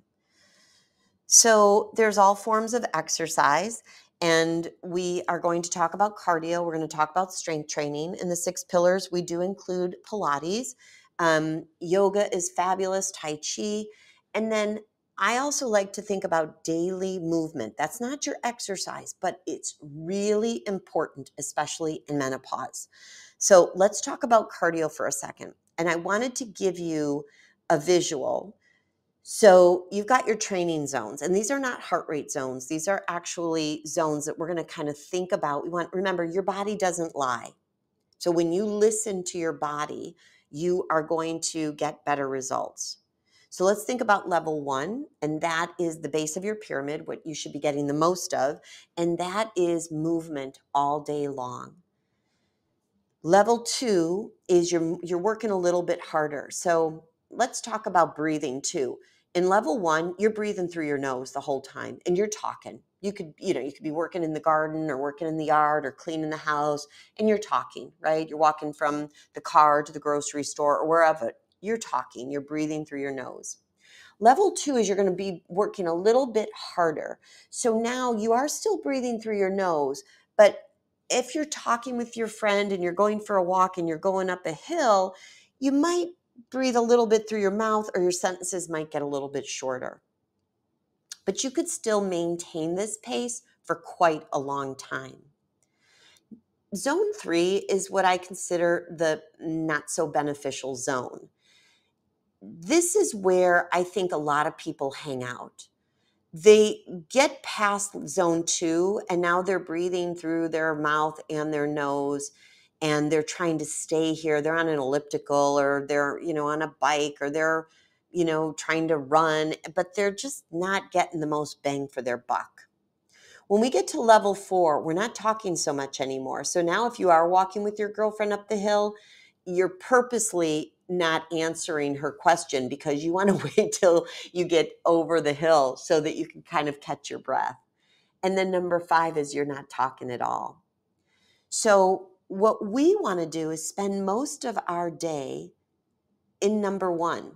So there's all forms of exercise. And we are going to talk about cardio. We're going to talk about strength training. In the six pillars, we do include Pilates. Um, yoga is fabulous, Tai Chi. And then I also like to think about daily movement. That's not your exercise, but it's really important, especially in menopause. So let's talk about cardio for a second. And I wanted to give you a visual so you've got your training zones, and these are not heart rate zones. These are actually zones that we're going to kind of think about. We want remember your body doesn't lie. So when you listen to your body, you are going to get better results. So let's think about level one, and that is the base of your pyramid, what you should be getting the most of, and that is movement all day long. Level two is you're you're working a little bit harder. So let's talk about breathing too. In level one, you're breathing through your nose the whole time and you're talking. You could, you know, you could be working in the garden or working in the yard or cleaning the house and you're talking, right? You're walking from the car to the grocery store or wherever. You're talking, you're breathing through your nose. Level two is you're going to be working a little bit harder. So now you are still breathing through your nose, but if you're talking with your friend and you're going for a walk and you're going up a hill, you might breathe a little bit through your mouth or your sentences might get a little bit shorter. but you could still maintain this pace for quite a long time. Zone three is what I consider the not so beneficial zone. This is where I think a lot of people hang out. They get past zone two and now they're breathing through their mouth and their nose and they're trying to stay here. They're on an elliptical or they're, you know, on a bike or they're, you know, trying to run, but they're just not getting the most bang for their buck. When we get to level four, we're not talking so much anymore. So now, if you are walking with your girlfriend up the hill, you're purposely not answering her question because you want to wait till you get over the hill so that you can kind of catch your breath. And then number five is you're not talking at all. So what we want to do is spend most of our day in number one.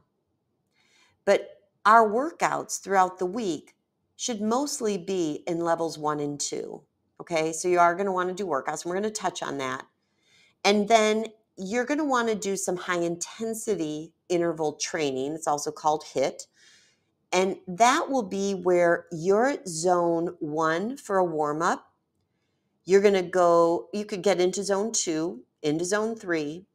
But our workouts throughout the week should mostly be in levels one and two. Okay, so you are going to want to do workouts, and we're going to touch on that. And then you're going to want to do some high intensity interval training. It's also called HIIT. And that will be where you're at zone one for a warm up you're going to go, you could get into zone two, into zone three,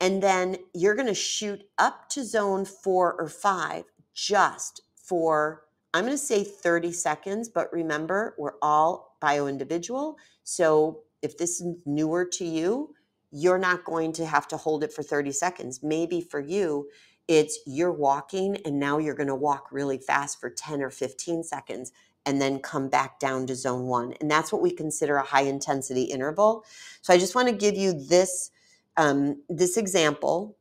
and then you're going to shoot up to zone four or five just for, I'm going to say 30 seconds, but remember, we're all bio individual. So if this is newer to you, you're not going to have to hold it for 30 seconds. Maybe for you, it's you're walking and now you're going to walk really fast for 10 or 15 seconds and then come back down to zone one. And that's what we consider a high intensity interval. So I just want to give you this, um, this example.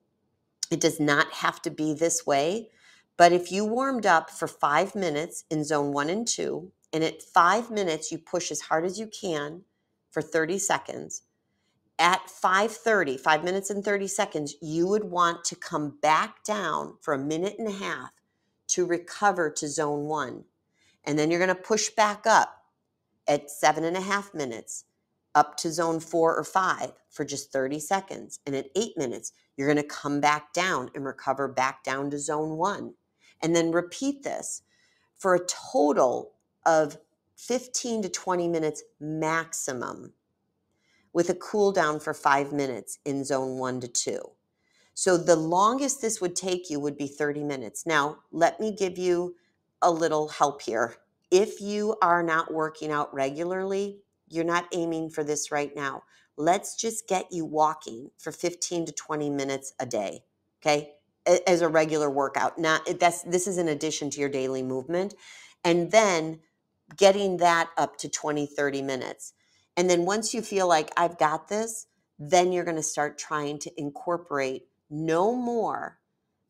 It does not have to be this way, but if you warmed up for five minutes in zone one and two, and at five minutes you push as hard as you can for 30 seconds, at 5.30 5 minutes and 30 seconds you would want to come back down for a minute and a half to recover to zone one and then you're going to push back up at seven and a half minutes up to zone four or five for just 30 seconds. And at eight minutes, you're going to come back down and recover back down to zone one. And then repeat this for a total of 15 to 20 minutes maximum with a cool down for five minutes in zone one to two. So the longest this would take you would be 30 minutes. Now, let me give you a little help here. If you are not working out regularly, you're not aiming for this right now. Let's just get you walking for 15 to 20 minutes a day, okay? As a regular workout. Not that's this is in addition to your daily movement. And then getting that up to 20, 30 minutes. And then once you feel like I've got this, then you're going to start trying to incorporate no more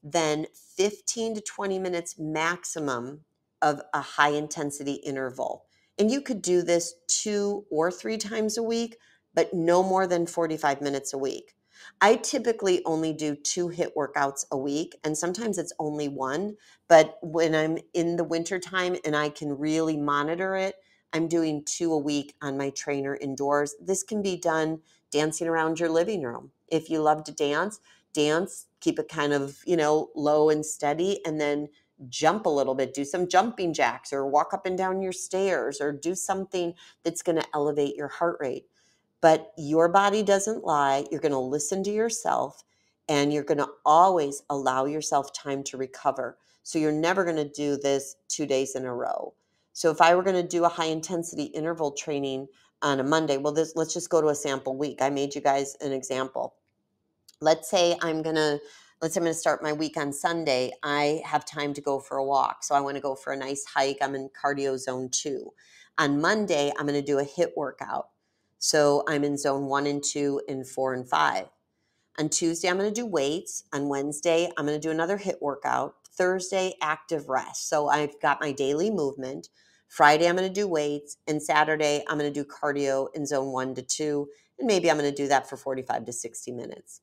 than 15 to 20 minutes maximum of a high intensity interval. And you could do this two or three times a week, but no more than 45 minutes a week. I typically only do two HIIT workouts a week, and sometimes it's only one. But when I'm in the wintertime and I can really monitor it, I'm doing two a week on my trainer indoors. This can be done dancing around your living room. If you love to dance, dance, keep it kind of, you know, low and steady, and then jump a little bit, do some jumping jacks or walk up and down your stairs or do something that's going to elevate your heart rate. But your body doesn't lie. You're going to listen to yourself and you're going to always allow yourself time to recover. So you're never going to do this two days in a row. So if I were going to do a high intensity interval training on a Monday, well, this, let's just go to a sample week. I made you guys an example let's say I'm going to let's say I'm going to start my week on Sunday. I have time to go for a walk. So I want to go for a nice hike. I'm in cardio zone two. On Monday, I'm going to do a HIIT workout. So I'm in zone one and two and four and five. On Tuesday, I'm going to do weights. On Wednesday, I'm going to do another HIIT workout. Thursday, active rest. So I've got my daily movement. Friday, I'm going to do weights. And Saturday, I'm going to do cardio in zone one to two. And maybe I'm going to do that for 45 to 60 minutes.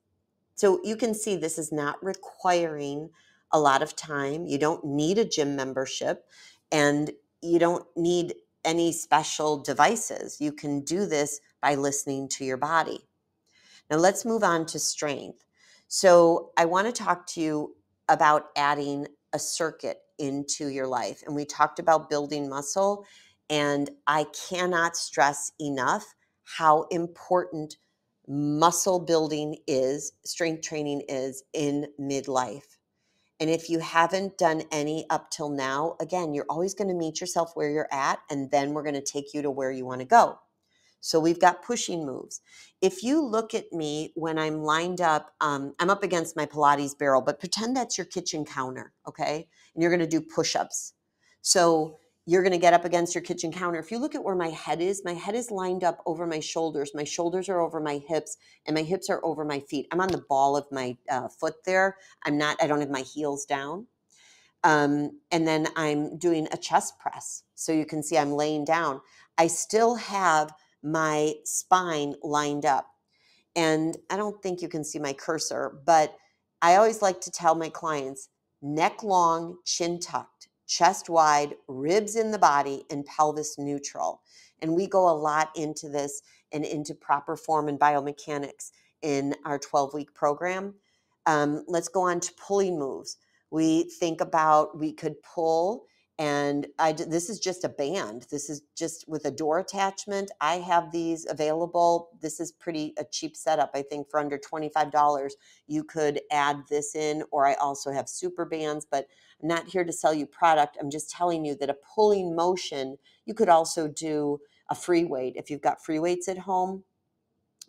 So you can see this is not requiring a lot of time. You don't need a gym membership and you don't need any special devices. You can do this by listening to your body. Now let's move on to strength. So I want to talk to you about adding a circuit into your life. And we talked about building muscle. And I cannot stress enough how important muscle building is, strength training is in midlife. And if you haven't done any up till now, again, you're always going to meet yourself where you're at, and then we're going to take you to where you want to go. So we've got pushing moves. If you look at me when I'm lined up, um, I'm up against my Pilates barrel, but pretend that's your kitchen counter, okay? And you're going to do push ups. So you're going to get up against your kitchen counter. If you look at where my head is, my head is lined up over my shoulders. My shoulders are over my hips, and my hips are over my feet. I'm on the ball of my uh, foot there. I'm not, I don't have my heels down. Um, and then I'm doing a chest press. So you can see I'm laying down. I still have my spine lined up. And I don't think you can see my cursor, but I always like to tell my clients neck long, chin tucked, chest wide, ribs in the body, and pelvis neutral. And we go a lot into this and into proper form and biomechanics in our 12 week program. Um, let's go on to pulling moves. We think about we could pull and I this is just a band. This is just with a door attachment. I have these available. This is pretty a cheap setup. I think for under twenty five dollars, you could add this in. Or I also have super bands, but I'm not here to sell you product. I'm just telling you that a pulling motion. You could also do a free weight if you've got free weights at home.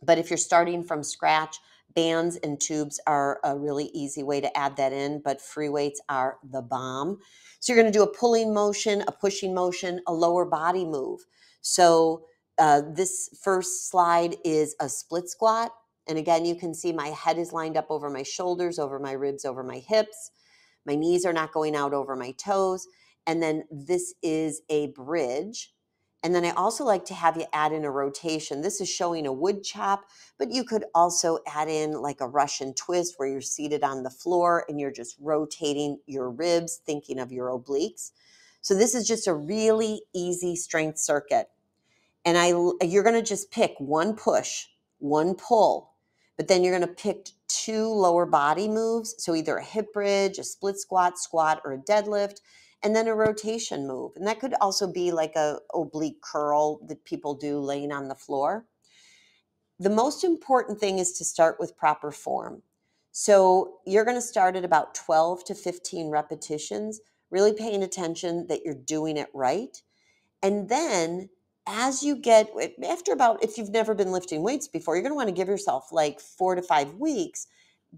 But if you're starting from scratch, bands and tubes are a really easy way to add that in, but free weights are the bomb. So you're going to do a pulling motion, a pushing motion, a lower body move. So uh, this first slide is a split squat. And again, you can see my head is lined up over my shoulders, over my ribs, over my hips. My knees are not going out over my toes. And then this is a bridge. And then I also like to have you add in a rotation. This is showing a wood chop, but you could also add in like a Russian twist where you're seated on the floor and you're just rotating your ribs, thinking of your obliques. So this is just a really easy strength circuit. And I you're going to just pick one push, one pull, but then you're going to pick two lower body moves, so either a hip bridge, a split squat, squat or a deadlift and then a rotation move. And that could also be like a oblique curl that people do laying on the floor. The most important thing is to start with proper form. So you're going to start at about 12 to 15 repetitions, really paying attention that you're doing it right. And then as you get after about if you've never been lifting weights before, you're going to want to give yourself like 4 to 5 weeks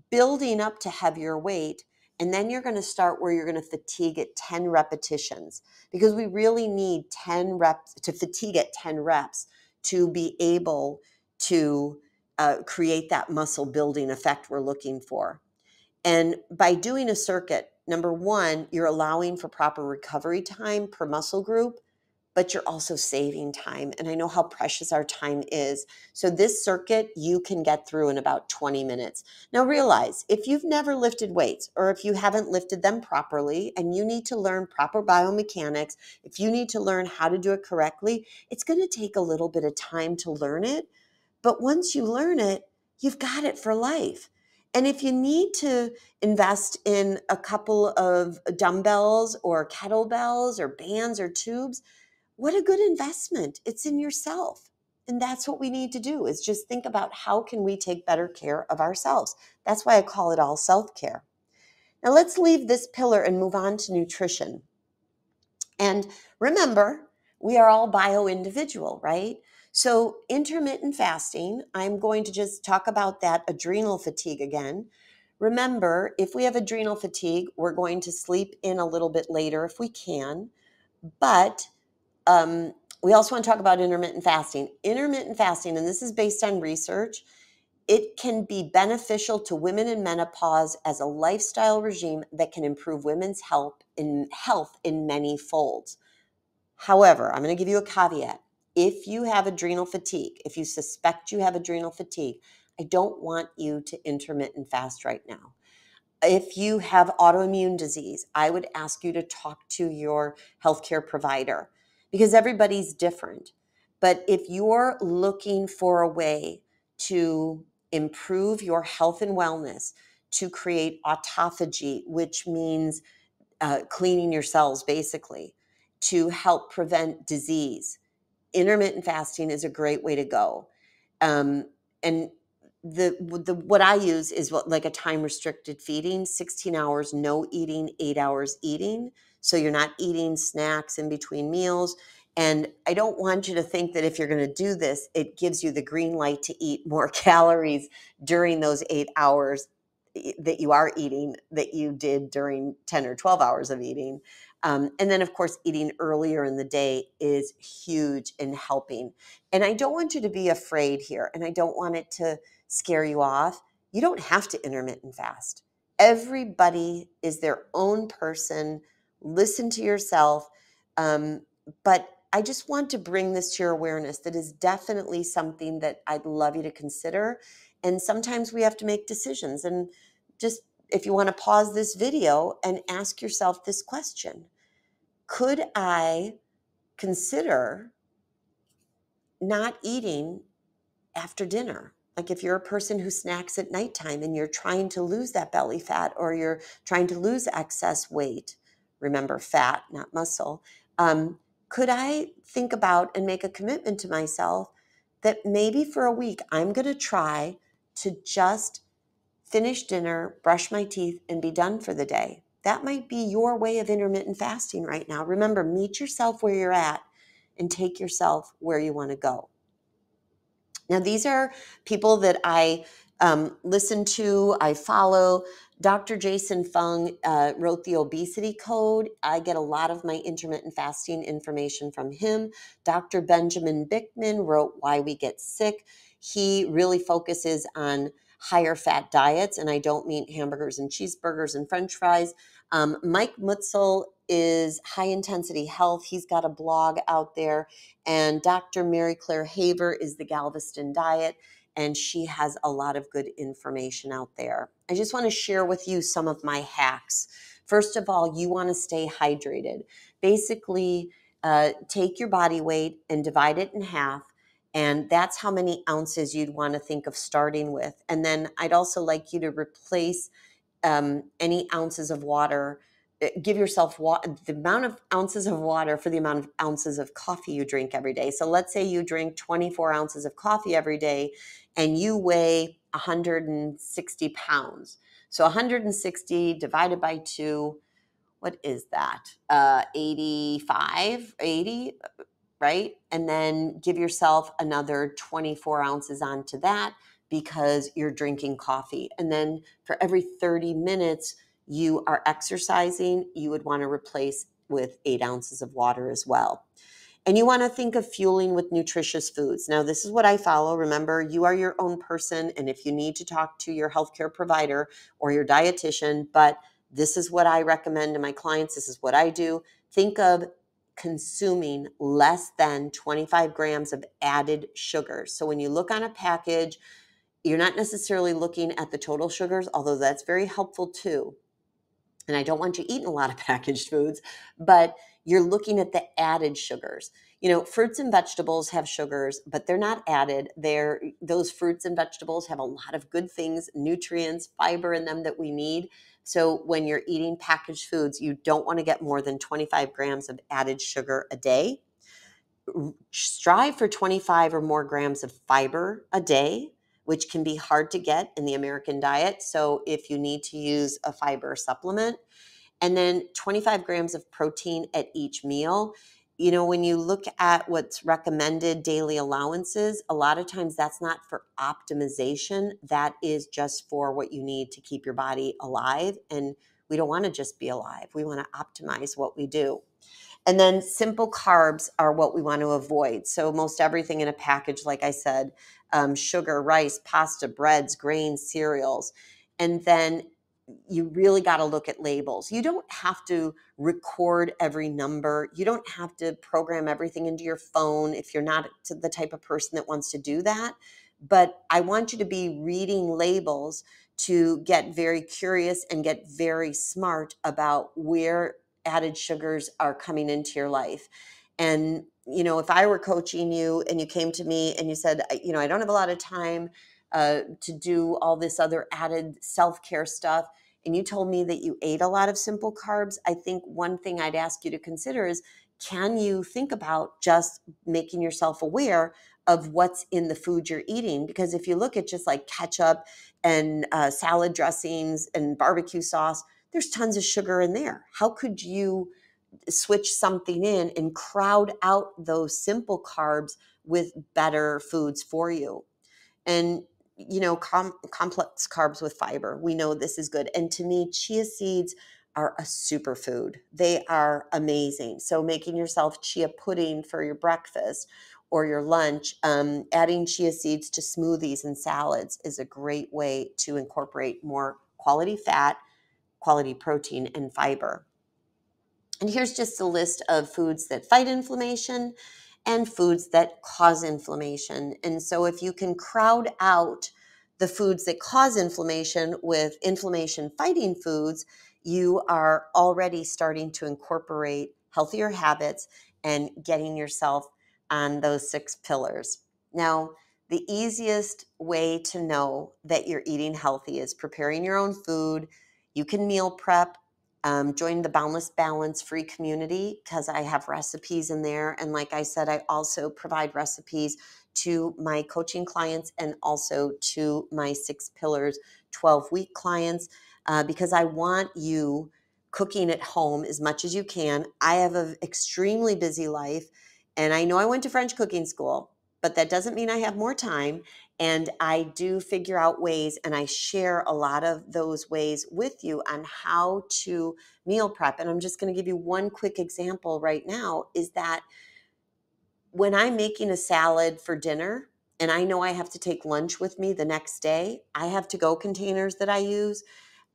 building up to heavier weight and then you're going to start where you're going to fatigue at 10 repetitions because we really need 10 reps to fatigue at 10 reps to be able to uh, create that muscle building effect we're looking for. And by doing a circuit, number one, you're allowing for proper recovery time per muscle group but you're also saving time. And I know how precious our time is. So, this circuit you can get through in about 20 minutes. Now, realize if you've never lifted weights or if you haven't lifted them properly and you need to learn proper biomechanics, if you need to learn how to do it correctly, it's going to take a little bit of time to learn it. But once you learn it, you've got it for life. And if you need to invest in a couple of dumbbells or kettlebells or bands or tubes, what a good investment. It's in yourself. And that's what we need to do is just think about how can we take better care of ourselves. That's why I call it all self-care. Now let's leave this pillar and move on to nutrition. And remember, we are all bio-individual, right? So intermittent fasting, I'm going to just talk about that adrenal fatigue again. Remember, if we have adrenal fatigue, we're going to sleep in a little bit later if we can. But um, we also want to talk about intermittent fasting. Intermittent fasting, and this is based on research, it can be beneficial to women in menopause as a lifestyle regime that can improve women's health in health in many folds. However, I'm going to give you a caveat. If you have adrenal fatigue, if you suspect you have adrenal fatigue, I don't want you to intermittent fast right now if you have autoimmune disease, I would ask you to talk to your healthcare provider because everybody's different. But if you're looking for a way to improve your health and wellness, to create autophagy, which means uh, cleaning your cells basically to help prevent disease. Intermittent fasting is a great way to go. Um, and the, the what I use is what like a time restricted feeding, 16 hours no eating, 8 hours eating. So you're not eating snacks in between meals. And I don't want you to think that if you're going to do this, it gives you the green light to eat more calories during those 8 hours that you are eating that you did during 10 or 12 hours of eating. Um, and then, of course, eating earlier in the day is huge in helping. And I don't want you to be afraid here, and I don't want it to scare you off. You don't have to intermittent fast. Everybody is their own person. Listen to yourself. Um, but I just want to bring this to your awareness that is definitely something that I'd love you to consider. And sometimes we have to make decisions. And just if you want to pause this video and ask yourself this question Could I consider not eating after dinner? Like if you're a person who snacks at nighttime and you're trying to lose that belly fat or you're trying to lose excess weight, remember fat, not muscle. Um, could I think about and make a commitment to myself that maybe for a week I'm going to try to just finish dinner, brush my teeth, and be done for the day. That might be your way of intermittent fasting right now. Remember, meet yourself where you're at and take yourself where you want to go. Now, these are people that I um, listen to, I follow. Dr. Jason Fung uh, wrote the obesity code. I get a lot of my intermittent fasting information from him. Dr. Benjamin Bikman wrote Why We Get Sick. He really focuses on higher fat diets, and I don't mean hamburgers and cheeseburgers and french fries. Um, Mike Mutzel is High Intensity Health. He's got a blog out there. And Dr. Mary Claire Haver is the Galveston Diet, and she has a lot of good information out there. I just want to share with you some of my hacks. First of all, you want to stay hydrated. Basically, uh, take your body weight and divide it in half and that's how many ounces you'd want to think of starting with. And then I'd also like you to replace um, any ounces of water. Uh, give yourself wa- the amount of ounces of water for the amount of ounces of coffee you drink every day. So let's say you drink 24 ounces of coffee every day and you weigh 160 pounds. So 160 divided by two, what is that? Uh, 85, 80? right? And then give yourself another 24 ounces onto that because you're drinking coffee. And then for every 30 minutes you are exercising, you would want to replace with eight ounces of water as well. And you want to think of fueling with nutritious foods. Now, this is what I follow. Remember, you are your own person. And if you need to talk to your healthcare provider or your dietitian, but this is what I recommend to my clients, this is what I do. Think of consuming less than 25 grams of added sugars. So when you look on a package, you're not necessarily looking at the total sugars, although that's very helpful too. And I don't want you eating a lot of packaged foods, but you're looking at the added sugars. You know, fruits and vegetables have sugars, but they're not added. They're those fruits and vegetables have a lot of good things, nutrients, fiber in them that we need. So when you're eating packaged foods, you don't want to get more than 25 grams of added sugar a day. Strive for 25 or more grams of fiber a day, which can be hard to get in the American diet. So if you need to use a fiber supplement, and then 25 grams of protein at each meal you know, when you look at what's recommended daily allowances, a lot of times that's not for optimization. That is just for what you need to keep your body alive. And we don't want to just be alive, we want to optimize what we do. And then simple carbs are what we want to avoid. So, most everything in a package, like I said, um, sugar, rice, pasta, breads, grains, cereals. And then you really got to look at labels. You don't have to record every number. You don't have to program everything into your phone if you're not the type of person that wants to do that. But I want you to be reading labels to get very curious and get very smart about where added sugars are coming into your life. And, you know, if I were coaching you and you came to me and you said, you know, I don't have a lot of time uh, to do all this other added self care stuff. and you told me that you ate a lot of simple carbs, I think one thing I'd ask you to consider is can you think about just making yourself aware of what's in the food you're eating? Because if you look at just like ketchup and uh, salad dressings and barbecue sauce, there's tons of sugar in there. How could you switch something in and crowd out those simple carbs with better foods for you? And you know, com- complex carbs with fiber. We know this is good. And to me, chia seeds are a superfood. They are amazing. So making yourself chia pudding for your breakfast or your lunch, um, adding chia seeds to smoothies and salads is a great way to incorporate more quality fat, quality protein, and fiber. And here's just a list of foods that fight inflammation and foods that cause inflammation. And so if you can crowd out the foods that cause inflammation with inflammation fighting foods, you are already starting to incorporate healthier habits and getting yourself on those six pillars. Now, the easiest way to know that you're eating healthy is preparing your own food. You can meal prep. Um, join the Boundless Balance free community because I have recipes in there. And like I said, I also provide recipes to my coaching clients and also to my six pillars 12 week clients uh, because I want you cooking at home as much as you can. I have an extremely busy life, and I know I went to French cooking school, but that doesn't mean I have more time. And I do figure out ways, and I share a lot of those ways with you on how to meal prep. And I'm just going to give you one quick example right now is that when I'm making a salad for dinner, and I know I have to take lunch with me the next day, I have to go containers that I use.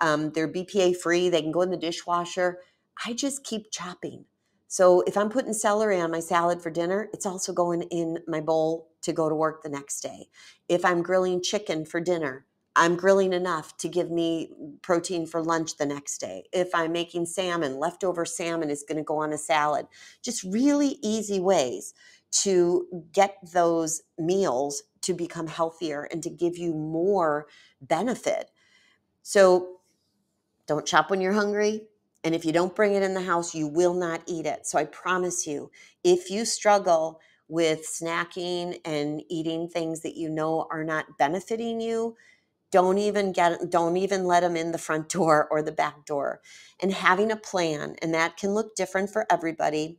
Um, they're BPA free, they can go in the dishwasher. I just keep chopping. So if I'm putting celery on my salad for dinner, it's also going in my bowl to go to work the next day. If I'm grilling chicken for dinner, I'm grilling enough to give me protein for lunch the next day. If I'm making salmon, leftover salmon is going to go on a salad. Just really easy ways to get those meals to become healthier and to give you more benefit. So don't chop when you're hungry. And if you don't bring it in the house, you will not eat it. So I promise you, if you struggle with snacking and eating things that you know are not benefiting you, don't even get don't even let them in the front door or the back door. And having a plan, and that can look different for everybody.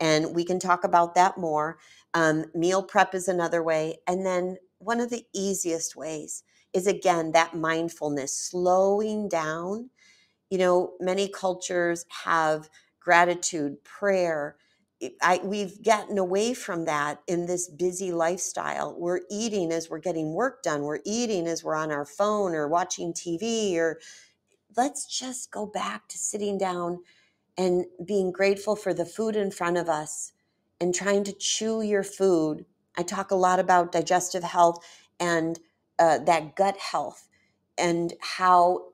And we can talk about that more. Um, meal prep is another way. And then one of the easiest ways is again that mindfulness, slowing down you know many cultures have gratitude prayer I, we've gotten away from that in this busy lifestyle. We're eating as we're getting work done. We're eating as we're on our phone or watching TV. Or let's just go back to sitting down and being grateful for the food in front of us and trying to chew your food. I talk a lot about digestive health and uh, that gut health and how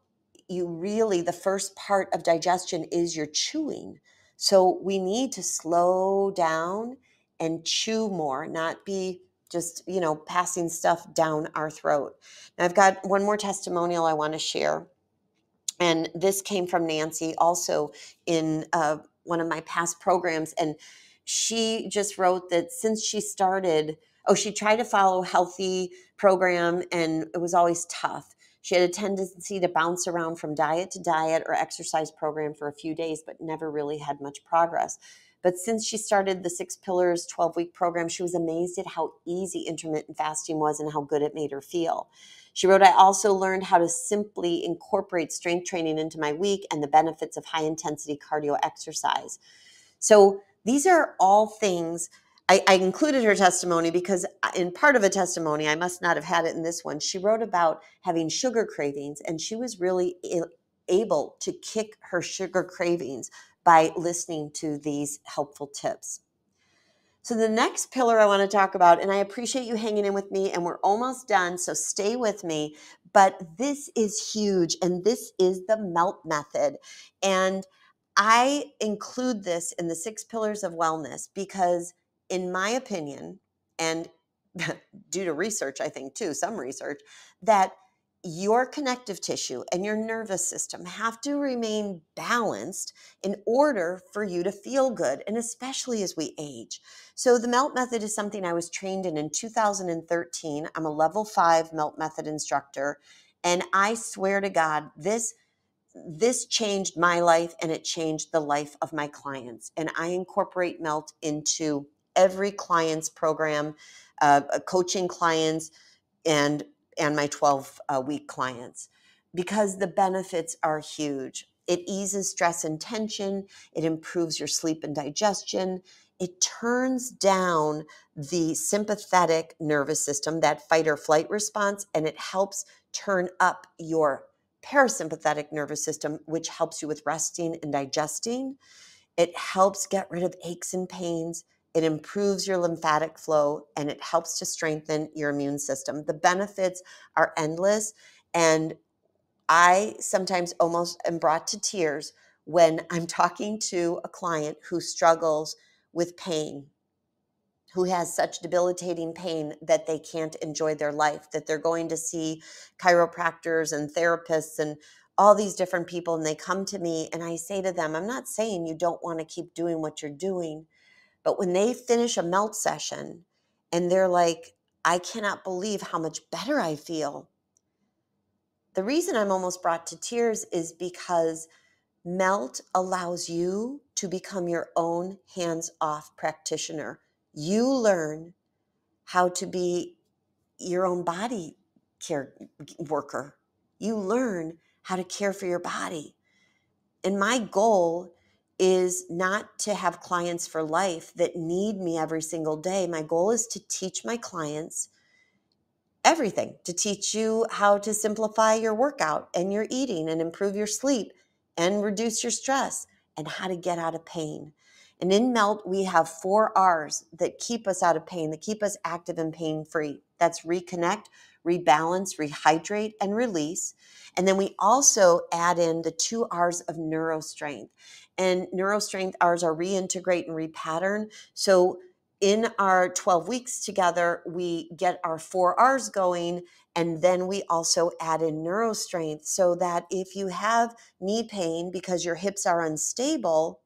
you really, the first part of digestion is your chewing. So we need to slow down and chew more, not be just, you know, passing stuff down our throat. Now, I've got one more testimonial I want to share. And this came from Nancy also in uh, one of my past programs. And she just wrote that since she started, oh, she tried to follow healthy program and it was always tough. She had a tendency to bounce around from diet to diet or exercise program for a few days, but never really had much progress. But since she started the Six Pillars 12 week program, she was amazed at how easy intermittent fasting was and how good it made her feel. She wrote, I also learned how to simply incorporate strength training into my week and the benefits of high intensity cardio exercise. So these are all things I, I, included her testimony because uh, in part of a testimony, I must not have had it in this one. She wrote about having sugar cravings, and she was really able to kick her sugar cravings by listening to these helpful tips. So, the next pillar I want to talk about, and I appreciate you hanging in with me, and we're almost done, so stay with me. But this is huge, and this is the MELT method. And I include this in the six pillars of wellness because in my opinion, and due to research, I think too, some research, that your connective tissue and your nervous system have to remain balanced in order for you to feel good, and especially as we age. So, the MELT method is something I was trained in in 2013. I'm a level five MELT method instructor, and I swear to God, this this changed my life and it changed the life of my clients. And I incorporate MELT into every client's program, uh, coaching clients, and and my 12 uh, week clients because the benefits are huge. It eases stress and tension, it improves your sleep and digestion, it turns down the sympathetic nervous system, that fight or flight response, and it helps turn up your parasympathetic nervous system, which helps you with resting and digesting. It helps get rid of aches and pains. It improves your lymphatic flow and it helps to strengthen your immune system. The benefits are endless. And I sometimes almost am brought to tears when I'm talking to a client who struggles with pain, who has such debilitating pain that they can't enjoy their life, that they're going to see chiropractors and therapists and all these different people. And they come to me and I say to them, I'm not saying you don't want to keep doing what you're doing, but when they finish a melt session and they're like, I cannot believe how much better I feel. The reason I'm almost brought to tears is because melt allows you to become your own hands off practitioner. You learn how to be your own body care worker. You learn how to care for your body. And my goal is not to have clients for life that need me every single day. My goal is to teach my clients everything, to teach you how to simplify your workout and your eating and improve your sleep and reduce your stress and how to get out of pain. And in MELT, we have four R's that keep us out of pain, that keep us active and pain free. That's reconnect, rebalance, rehydrate, and release. And then we also add in the two R's of neurostrength. And neurostrength R's are reintegrate and repattern. So in our 12 weeks together, we get our four R's going. And then we also add in neurostrength so that if you have knee pain because your hips are unstable,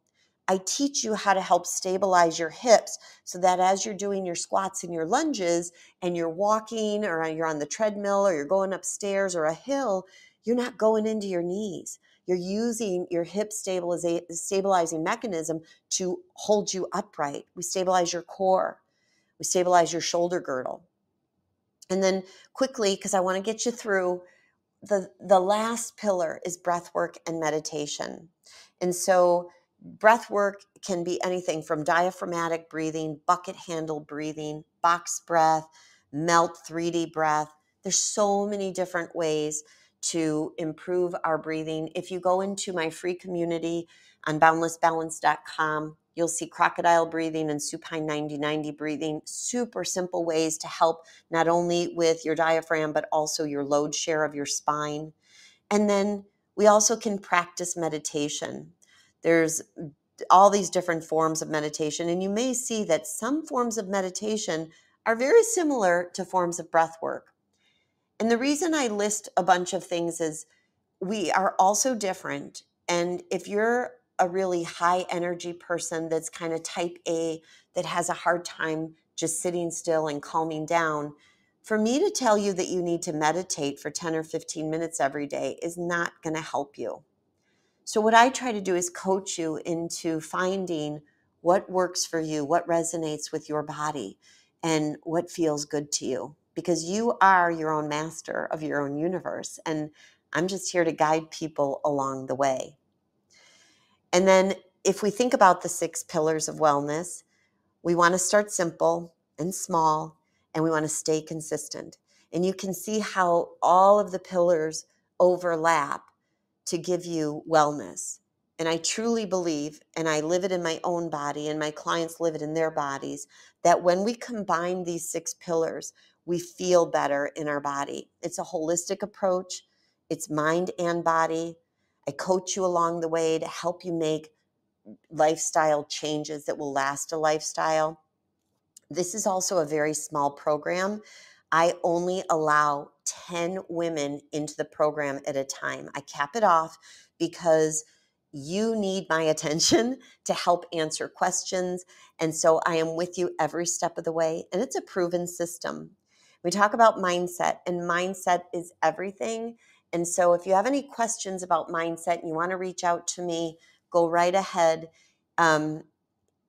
I teach you how to help stabilize your hips so that as you're doing your squats and your lunges and you're walking or you're on the treadmill or you're going upstairs or a hill, you're not going into your knees. You're using your hip stabilizing mechanism to hold you upright. We stabilize your core. We stabilize your shoulder girdle. And then quickly, because I want to get you through, the, the last pillar is breath work and meditation. And so breath work can be anything from diaphragmatic breathing, bucket handle breathing, box breath, melt 3D breath. There's so many different ways to improve our breathing. If you go into my free community on boundlessbalance.com, you'll see crocodile breathing and supine 90 90 breathing. Super simple ways to help not only with your diaphragm, but also your load share of your spine. And then we also can practice meditation. There's all these different forms of meditation, and you may see that some forms of meditation are very similar to forms of breath work. And the reason I list a bunch of things is we are also different. And if you're a really high energy person that's kind of type A, that has a hard time just sitting still and calming down, for me to tell you that you need to meditate for 10 or 15 minutes every day is not going to help you. So, what I try to do is coach you into finding what works for you, what resonates with your body, and what feels good to you because you are your own master of your own universe. And I'm just here to guide people along the way. And then, if we think about the six pillars of wellness, we want to start simple and small, and we want to stay consistent. And you can see how all of the pillars overlap to give you wellness. And I truly believe, and I live it in my own body, and my clients live it in their bodies, that when we combine these six pillars, we feel better in our body. It's a holistic approach, it's mind and body. I coach you along the way to help you make lifestyle changes that will last a lifestyle. This is also a very small program. I only allow 10 women into the program at a time. I cap it off because you need my attention to help answer questions. And so I am with you every step of the way. And it's a proven system. We talk about mindset, and mindset is everything. And so if you have any questions about mindset and you want to reach out to me, go right ahead. Um,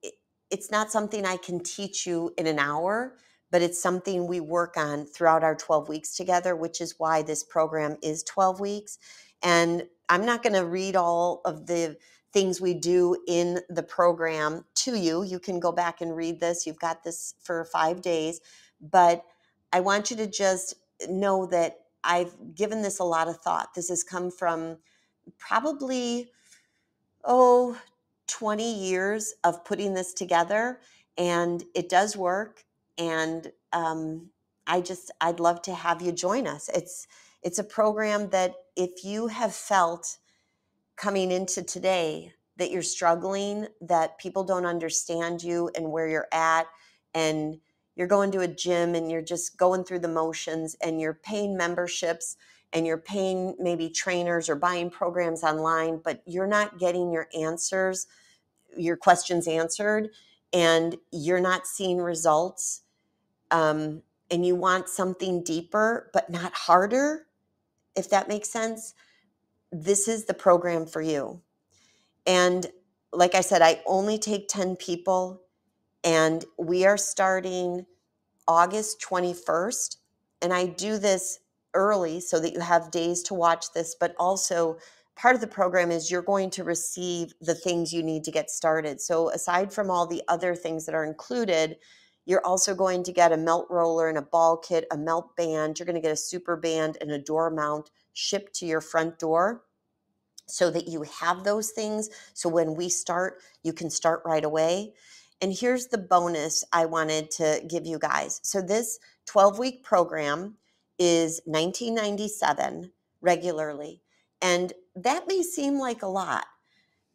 it, it's not something I can teach you in an hour, but it's something we work on throughout our 12 weeks together, which is why this program is 12 weeks. And I'm not going to read all of the things we do in the program to you. You can go back and read this. You've got this for five days. But I want you to just know that I've given this a lot of thought. This has come from probably, oh, 20 years of putting this together, and it does work. And um, I just, I'd love to have you join us. It's, it's a program that if you have felt coming into today that you're struggling, that people don't understand you and where you're at, and you're going to a gym and you're just going through the motions and you're paying memberships and you're paying maybe trainers or buying programs online, but you're not getting your answers, your questions answered, and you're not seeing results, um, and you want something deeper but not harder, if that makes sense, this is the program for you. And like I said, I only take 10 people, and we are starting August 21st. And I do this early so that you have days to watch this, but also part of the program is you're going to receive the things you need to get started. So, aside from all the other things that are included, you're also going to get a melt roller and a ball kit, a melt band. You're going to get a super band and a door mount shipped to your front door so that you have those things. So when we start, you can start right away. And here's the bonus I wanted to give you guys. So this 12 week program is 1997 regularly. And that may seem like a lot,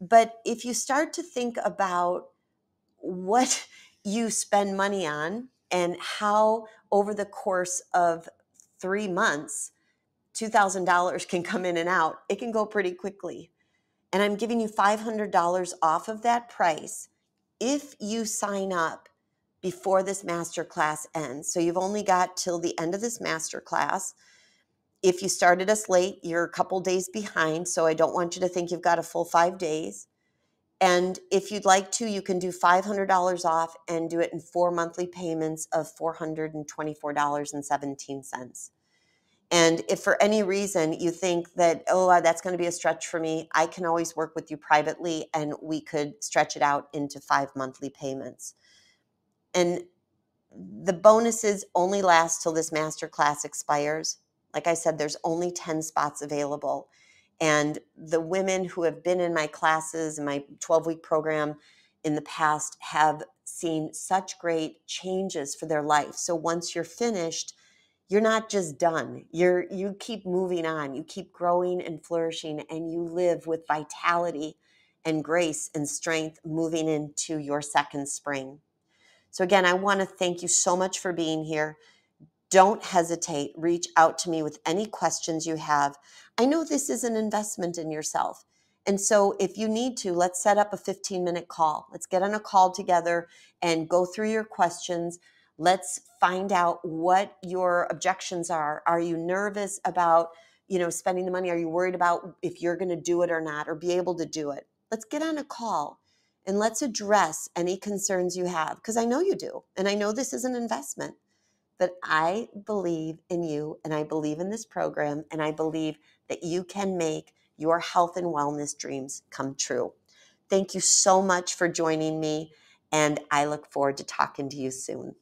but if you start to think about what you spend money on and how over the course of three months, $2,000 can come in and out, it can go pretty quickly. And I'm giving you $500 off of that price if you sign up before this masterclass ends. So you've only got till the end of this masterclass. If you started us late, you're a couple days behind. So I don't want you to think you've got a full five days. And if you'd like to, you can do $500 off and do it in four monthly payments of $424.17. And if for any reason you think that, oh, uh, that's going to be a stretch for me, I can always work with you privately and we could stretch it out into five monthly payments. And the bonuses only last till this master class expires. Like I said, there's only 10 spots available. And the women who have been in my classes, in my 12 week program in the past, have seen such great changes for their life. So once you're finished, you're not just done. You're you keep moving on. You keep growing and flourishing and you live with vitality and grace and strength moving into your second spring. So again i want to thank you so much for being here. Don't hesitate. Reach out to me with any questions you have. I know this is an investment in yourself and so if you need to let's set up a 15 minute call. Let's get on a call together and go through your questions let's find out what your objections are. Are you nervous about you know spending the money? Are you worried about if you're going to do it or not or be able to do it? Let's get on a call and let's address any concerns you have because i know you do and i know this is an investment but i believe in you and i believe in this program and i believe that you can make your health and wellness dreams come true. Thank you so much for joining me and i look forward to talking to you soon